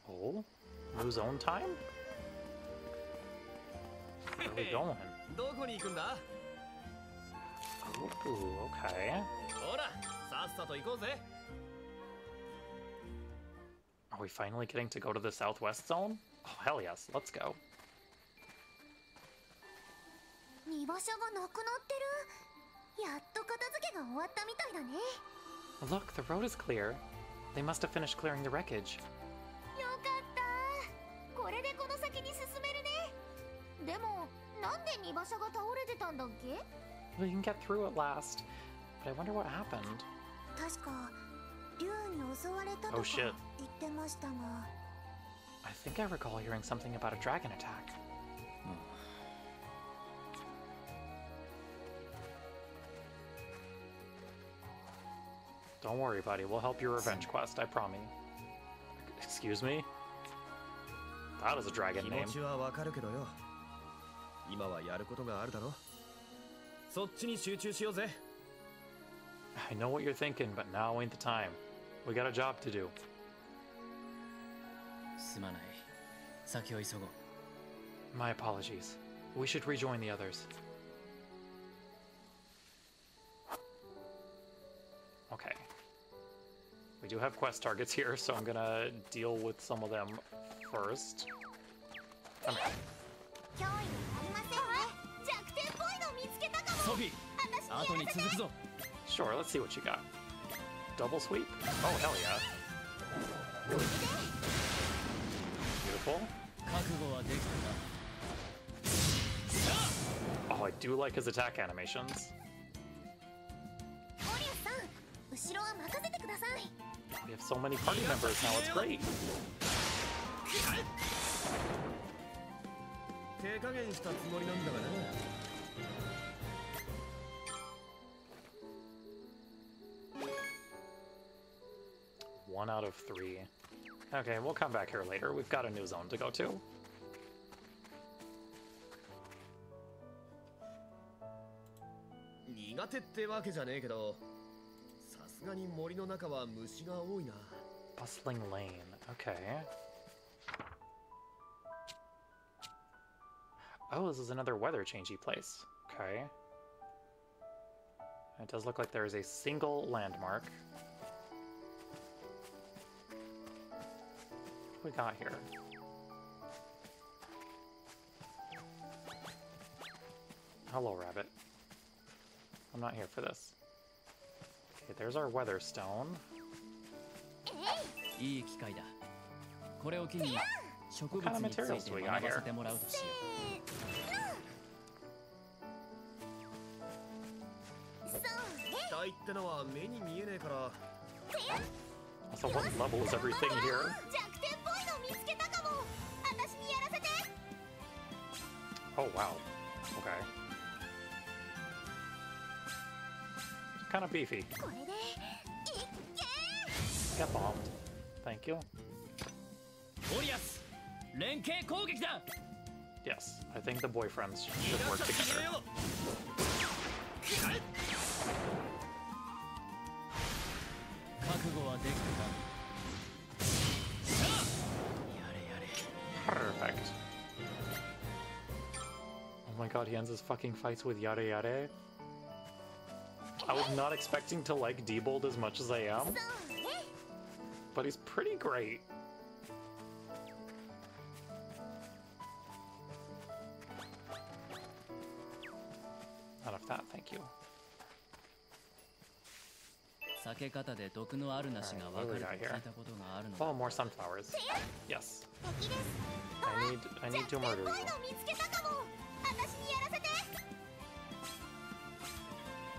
Oh? New zone time? Where are we going? どこに行くんだ Ooh, okay. Are we finally getting to go to the southwest zone? Oh, hell yes. Let's go. 荷馬車がなくなってるやっと片付けが終わったみたいだね Look, the road is clear. They must have finished clearing the wreckage. よかったこれでこの先に進めるねでもなんで荷馬車が倒れてたんだっけ We can get through at last. But I wonder what happened. 確か竜に襲われたと Oh, か shit. 言ってましたが I think I recall hearing something about a dragon attack. Don't worry, buddy. We'll help your revenge quest, I promise. Excuse me? That is a dragon 気 name. 持ちはわかるけどよ今はやることがあるだろそっちに集中しようぜ I know what you're thinking, but now ain't the time. We got a job to do. すまない先を急ごう My apologies. We should rejoin the others. Okay. We do have quest targets here, so I'm gonna deal with some of them first. Um, 脅威になりませんね弱点っぽいの見つけたかもソフィー私後に続くぞ sure, let's see what you got. Double sweep? Oh, hell yeah. Beautiful. Oh, I do like his attack animations. We have so many party members now, it's great. one out of three. Okay, we'll come back here later. We've got a new zone to go to. Bustling Lane, okay. Oh, this is another weather changey place. Okay. It does look like there is a single landmark. we got here? Hello, rabbit. I'm not here for this. Okay, there's our weather stone. What kind of materials do we got here? So what level is everything here? Oh, wow. Okay. It's kind of beefy. Get bombed. Thank you. Yes, I think the boyfriends should work together. god, he ends his fucking fights with Yare Yare. I was not expecting to like Diebold as much as I am. But he's pretty great. Out of that, thank you. Right, oh, more sunflowers. Yes. I need I need to murder you. 私にやらせて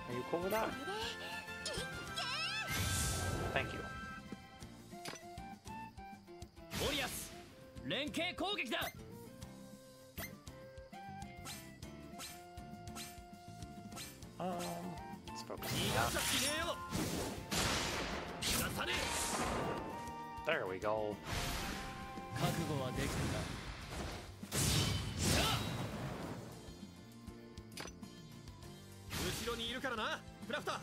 Are you cool with that? Thank you. オリアス連携攻撃だ Um, let's focus 逃 on がしちゃ that. しねえよ逃がさね There we go. 覚悟はできた かえ後ろにいるからなクラフター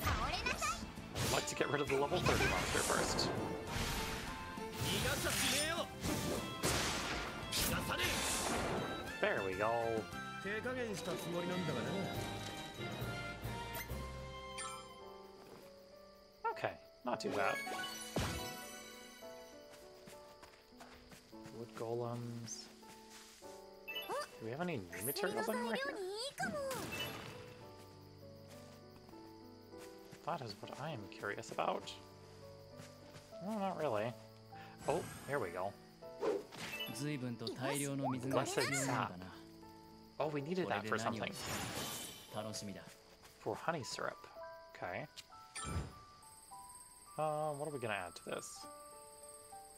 倒れなさい I'd like to get rid of the level 30 monster first. 逃がしちゃしねえよ逃がさね There we go. え手加減したつもりなんだがな Okay, not too bad. Wood golems. Do we have any new materials anywhere here? That is what I am curious about. No, not really. Oh, here we go. Blessed sap. Oh, we needed that for something. For honey syrup. Okay. Uh, what are we going to add to this?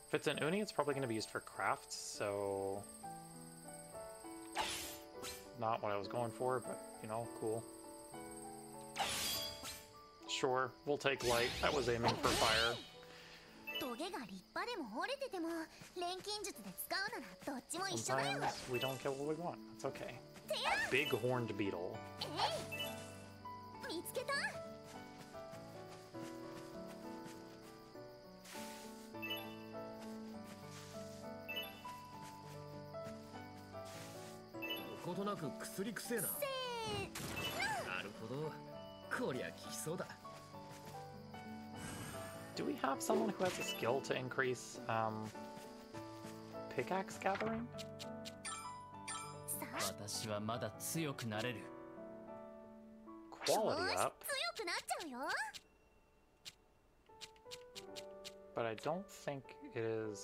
If it's an uni, it's probably going to be used for crafts, so Not what I was going for, but, you know, cool. Sure, we'll take light. I was aiming for fire. トゲが立派でも折れてても錬金術で使うならどっちも一緒だよ Sometimes we don't get what we want. That's okay. Big horned beetle. えい見つけた ことなく薬くせえななるほどこりゃ効きそうだ Do we have someone who has a skill to increase um, pickaxe gathering? さあ私はまだ強くなれる Quality up, 強くなっちゃうよ but I don't think it is.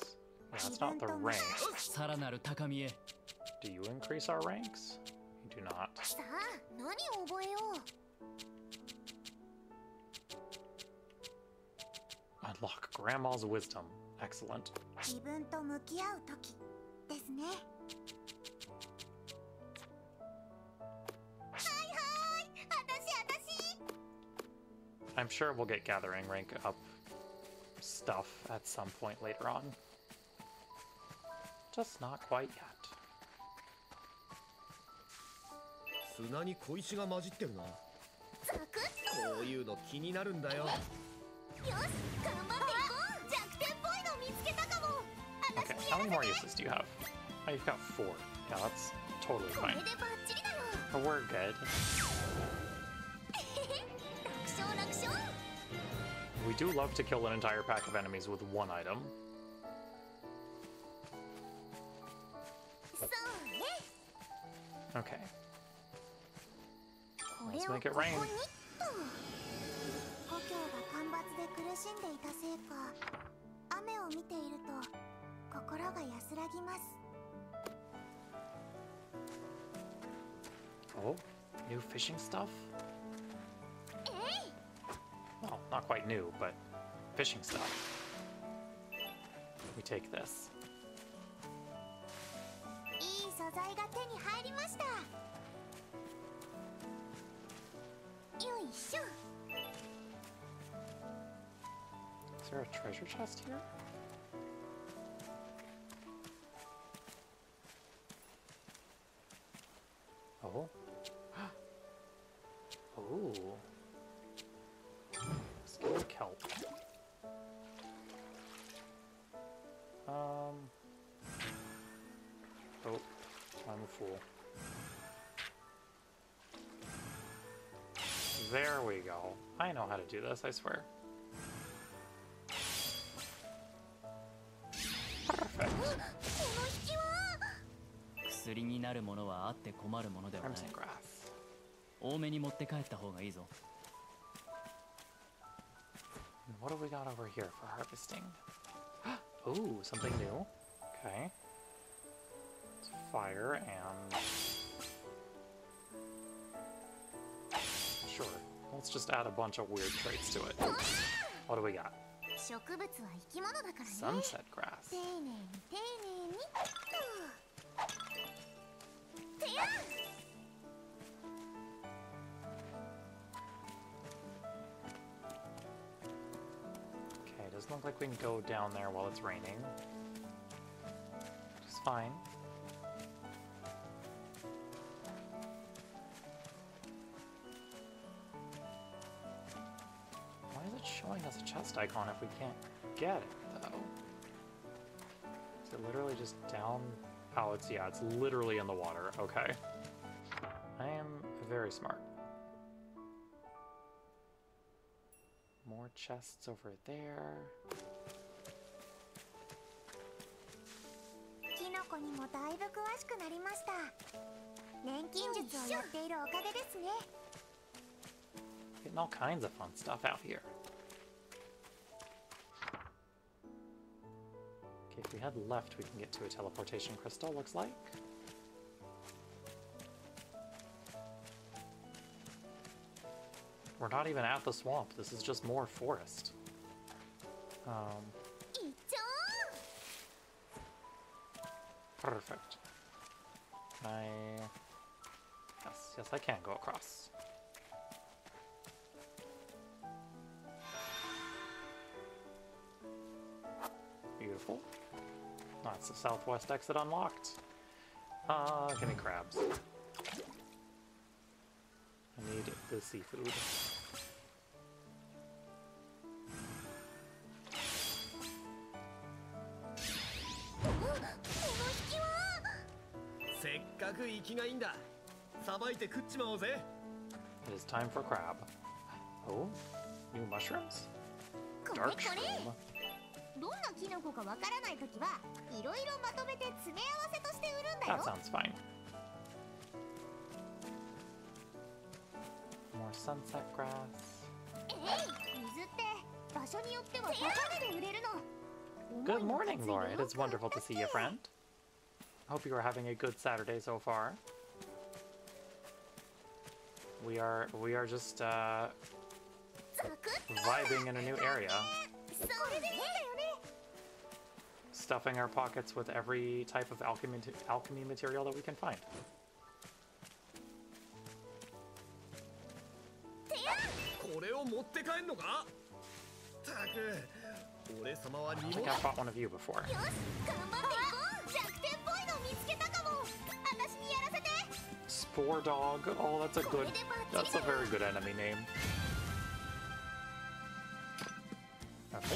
Yeah, it's not the rank. さらなる高みへ Do you increase our ranks? You do not. Unlock Grandma's Wisdom. Excellent. I'm sure we'll get gathering rank up stuff at some point later on. Just not quite yet. 砂に小石が混じってるなザクッこういうの気になるんだよよし頑張っていこう弱点っぽいの見つけたかも Okay, how many more uses do you have? Oh, you've got four. Yeah, that's totally fine. But we're good. We do love to kill an entire pack of enemies with one item. Okay. これ Let's を make it ここに rain. っと故郷が干ばつで苦しんでいたせいか雨を を見ていると心が安らぎます Oh, new fishing stuff? えい Well, not quite new, but fishing stuff. We take this. いい素材が手に入りました Is there a treasure chest here? Oh. Oh. to do this, I swear. Perfect. この引きは薬になるものはあって困るものではない Crimson grass. 多めに持って帰った方がいいぞ And What do we got over here for harvesting? Ooh, something new. Okay. It's fire and... Let's just add a bunch of weird traits to it. What do we got? Sunset grass. Okay, doesn't look like we can go down there while it's raining. It's fine. has a chest icon if we can't get it, though. Is it literally just down? Oh, it's, yeah, it's literally in the water. Okay. I am very smart. More chests over there. Getting all kinds of fun stuff out here. If we head left, we can get to a teleportation crystal, looks like. We're not even at the swamp. This is just more forest. Um, perfect. I... Yes, yes, I can go across. Beautiful. That's the southwest exit unlocked. Uh, give me crabs. I need the seafood. It is time for crab. Oh, new mushrooms? Dark shroom. どんなキノコかわからないときはいろいろまとめて詰め合わせとして売るんだ That よ sounds fine. More sunset grass. えい水って場所によっては高値で売れるの Good 思い morning, の Laura. 担い It で is wonderful to see you, friend. Hope you are having a good Saturday so far. We are we are just uh, ザクッ vibing in a new area, stuffing our pockets with every type of alchemy, alchemy material that we can find. I think I've fought one of you before. Spore Dog. Oh, that's a good... That's a very good enemy name. Okay.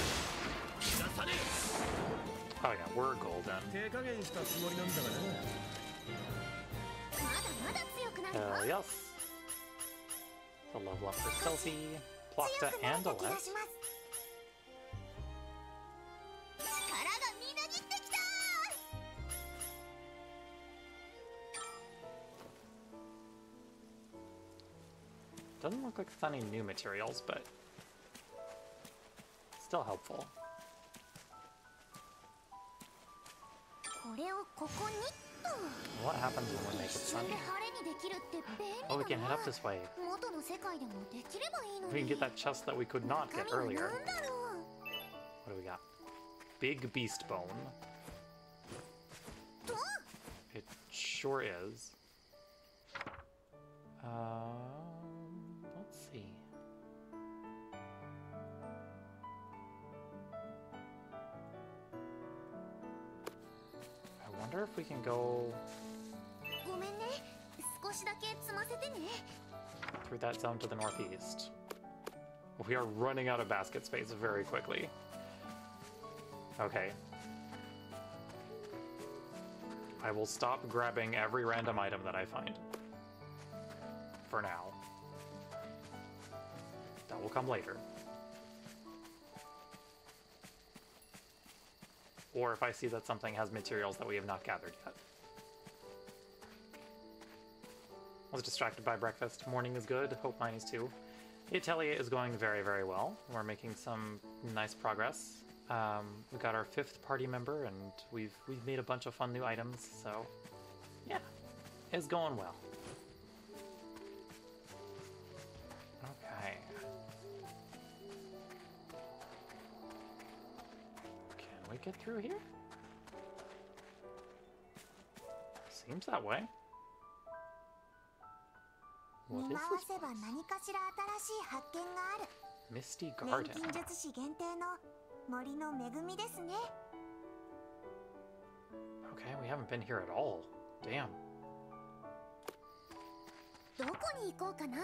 Oh yeah, we're golden. Hell uh, yes. The level up for Stealthy, Plachta, and Alette. Doesn't look like it's any new materials, but still helpful. What happens when we make it sunny? Oh, we can head up this way. We can get that chest that we could not get earlier. What do we got? Big beast bone. It sure is. Uh... wonder if we can go through that zone to the northeast. We are running out of basket space very quickly. Okay. I will stop grabbing every random item that I find. For now. That will come later. Or if I see that something has materials that we have not gathered yet. I was distracted by breakfast. Morning is good. Hope mine is too. The atelier is going very, very well. We're making some nice progress. Um, we got our fifth party member, and we've we've made a bunch of fun new items. So, yeah, it's going well. we get through here? Seems that way. 見 What 回 is this せば何かしら新しい発見がある Misty 錬 Garden. 金術師限定の森の恵みですね Okay, we haven't been here at all. Damn. どこに行こうかな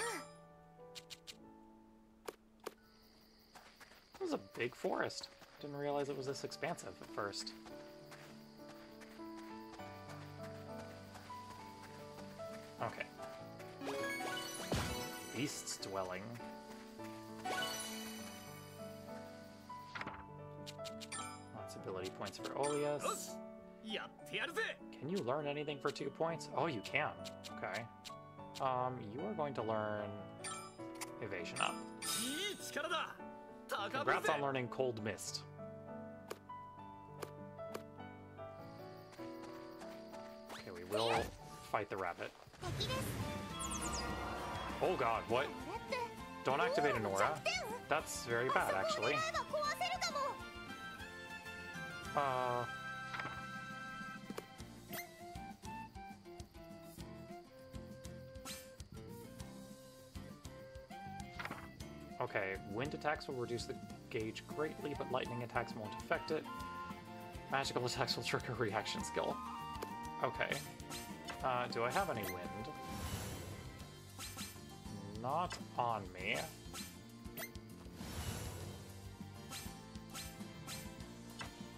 It was a big forest. Didn't realize it was this expansive at first. Okay. Beast's Dwelling. Lots of ability points for Olias. Can you learn anything for two points? Oh, you can. Okay. Um, you are going to learn Evasion Up. Congrats on learning Cold Mist. Okay, we will fight the rabbit. Oh god, what? Don't activate an aura. That's very bad, actually. Uh... wind attacks will reduce the gauge greatly, but lightning attacks won't affect it. Magical attacks will trigger reaction skill. Okay. Uh, do I have any wind? Not on me.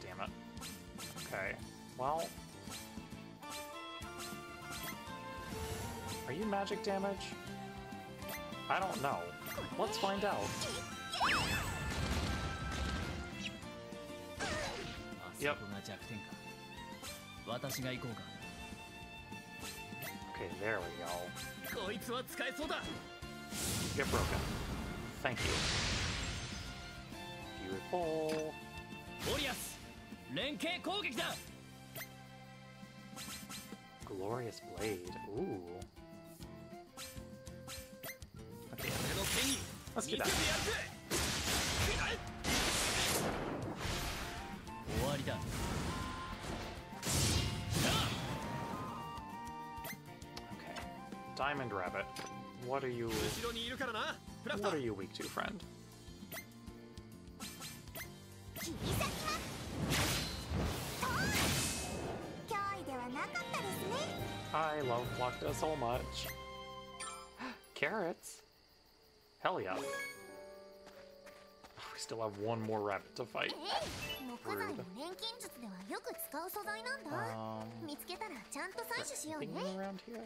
Damn it. Okay. Well. Are you magic damage? I don't know. Let's find out. Okay, there we go. Get broken. Thank you. Beautiful. Glorious blade. Ooh. Okay. Let's get that. Diamond Rabbit, what are you... What are you weak to, friend? I love Plachta so much. Carrots? Hell yeah. Oh, we still have one more rabbit to fight. Rude. Um, around here?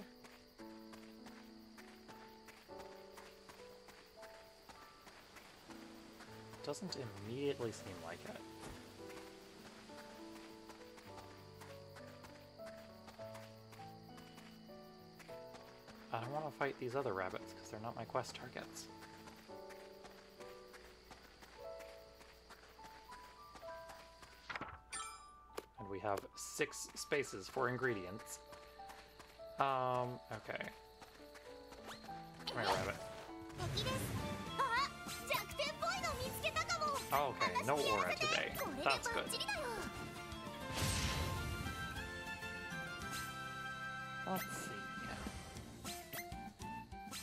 Doesn't immediately seem like it. I don't want to fight these other rabbits because they're not my quest targets. And we have six spaces for ingredients. Um, okay. Come here, rabbit. Oh, okay, no aura today. That's good. Let's see.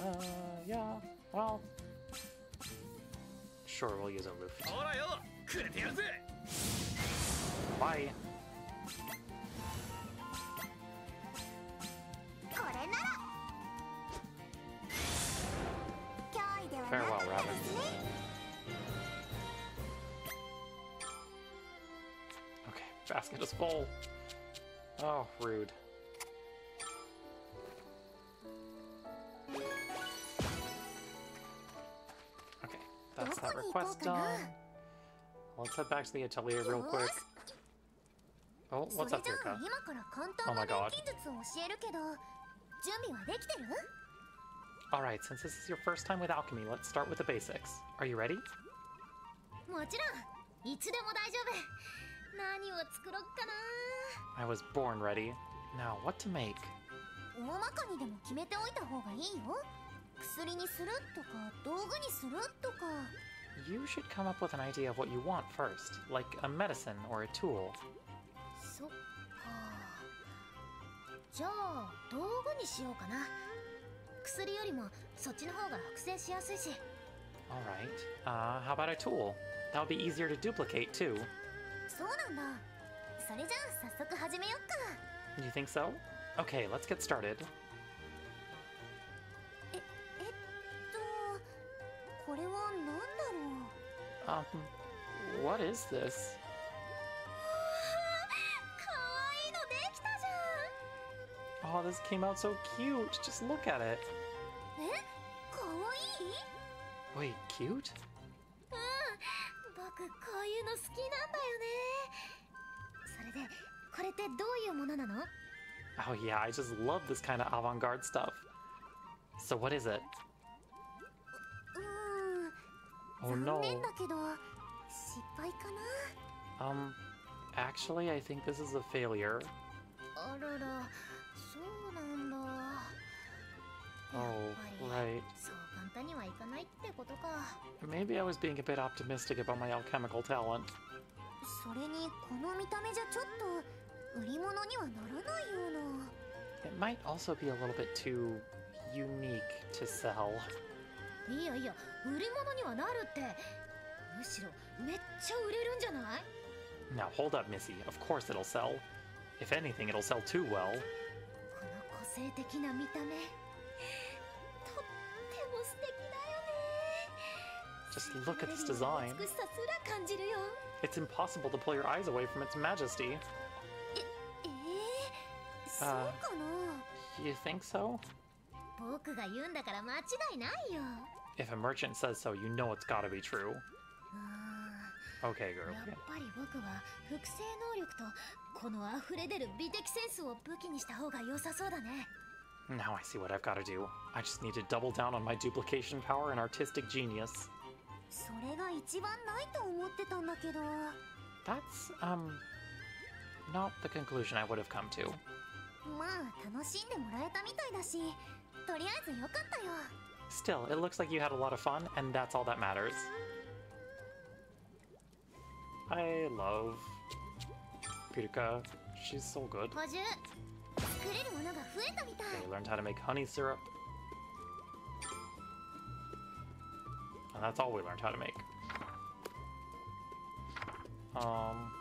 Uh, yeah, well... Sure, we'll use a roof. Bye! full. Oh, rude. Okay, that's that request done. Let's head back to the atelier real quick. Oh, そ what's れ up じゃ here, あ Ka? 今から簡 Oh 単 my な God. 錬金術を教えるけど準備はできてる Alright, since this is your first time with alchemy, let's start with the basics. Are you ready? もちろんいつでも大丈夫何を作ろっかな I was born ready. Now, what to make? 大まかにでも決めておいた方がいいよ薬にするとか道具にするとか You should come up with an idea of what you want first, like a medicine or a tool. そっかじゃあ道具にしようかな薬よりもそっちの方が複製しやすいし Alright. Uh, how about a tool? That would be easier to duplicate, too. そうなんだそれじゃあ早速始めよっか You think so? Okay, let's get started. ええっとこれは何だろう Um, what is this? かわいいのできたじゃん Oh, this came out so cute. Just look at it. えかわいい Wait, cute? うん僕こういうの好きなんだよねそれでこれってどういうものなの Oh, yeah, I just love this kind of avant garde stuff. So, what is it? うー Oh ん no. 残念だけど失敗かな Um, actually, I think this is a failure. あららそうなんだ Oh, やっぱり right. そう簡単にはいかないってことか Maybe I was being a bit optimistic about my alchemical talent. それにこの見た目じゃちょっと売り物にはならないような It might also be a little bit too unique to sell. いやいや売り物にはなるってむしろめっちゃ売れるんじゃない Now, hold up, Missy. Of course it'll sell. If anything, it'll sell too well. この個性的な見た目 Just look at this それより design. 美しさすら感じるよ It's impossible to pull your eyes away from its majesty. えー、そうかな、 You think so? 僕が言うんだから間違いないよ If a merchant says so, you know it's gotta be true. うーん Okay, girl. やっぱり僕は複製能力とこの溢れ出る美的センスを武器にした方が良さそうだね Now I see what I've gotta do. I just need to double down on my duplication power and artistic genius. That's um not the conclusion I would have come to まあ楽しんでもらえたみたいだしとりあえずよかったよ Still, it looks like you had a lot of fun, and that's all that matters. I love Pirka. She's so good. They learned how to make honey syrup. And that's all we learned how to make. Um,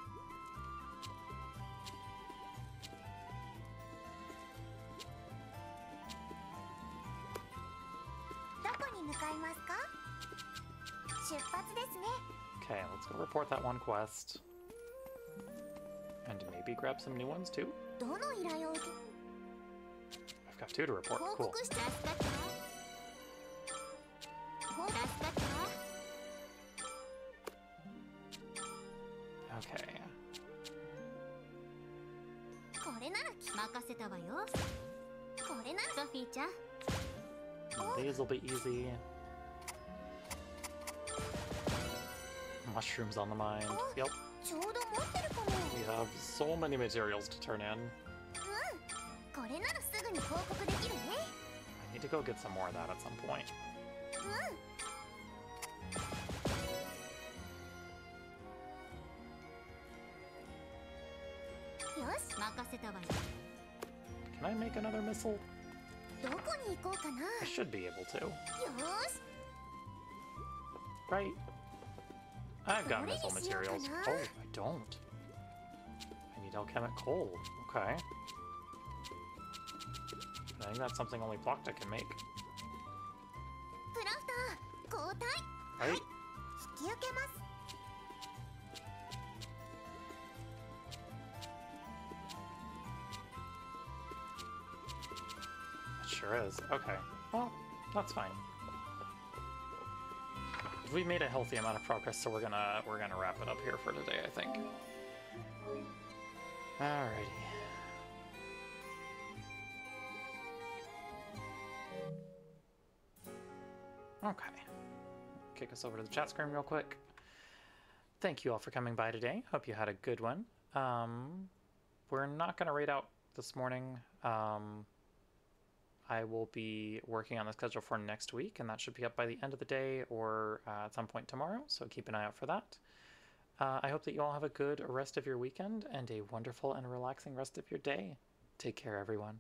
Okay, let's go report that one quest. And maybe grab some new ones too? I've got two to report, cool. Okay. Oh. These will be easy. Mushrooms on the mind. Yep. We have so many materials to turn in. I need to go get some more of that at some point. Can I make another missile? I should be able to. Right. I've got missile materials. Oh, I don't. I need alchemic coal. Okay. I think that's something only Plachta can make. Right? Sure is. Okay. Well, that's fine. We made a healthy amount of progress, so we're gonna we're gonna wrap it up here for today, I think. Alrighty. Okay. Kick us over to the chat screen real quick. Thank you all for coming by today. Hope you had a good one. Um, we're not gonna rate out this morning. Um, I will be working on the schedule for next week, and that should be up by the end of the day or uh, at some point tomorrow, so keep an eye out for that. Uh, I hope that you all have a good rest of your weekend and a wonderful and relaxing rest of your day. Take care, everyone.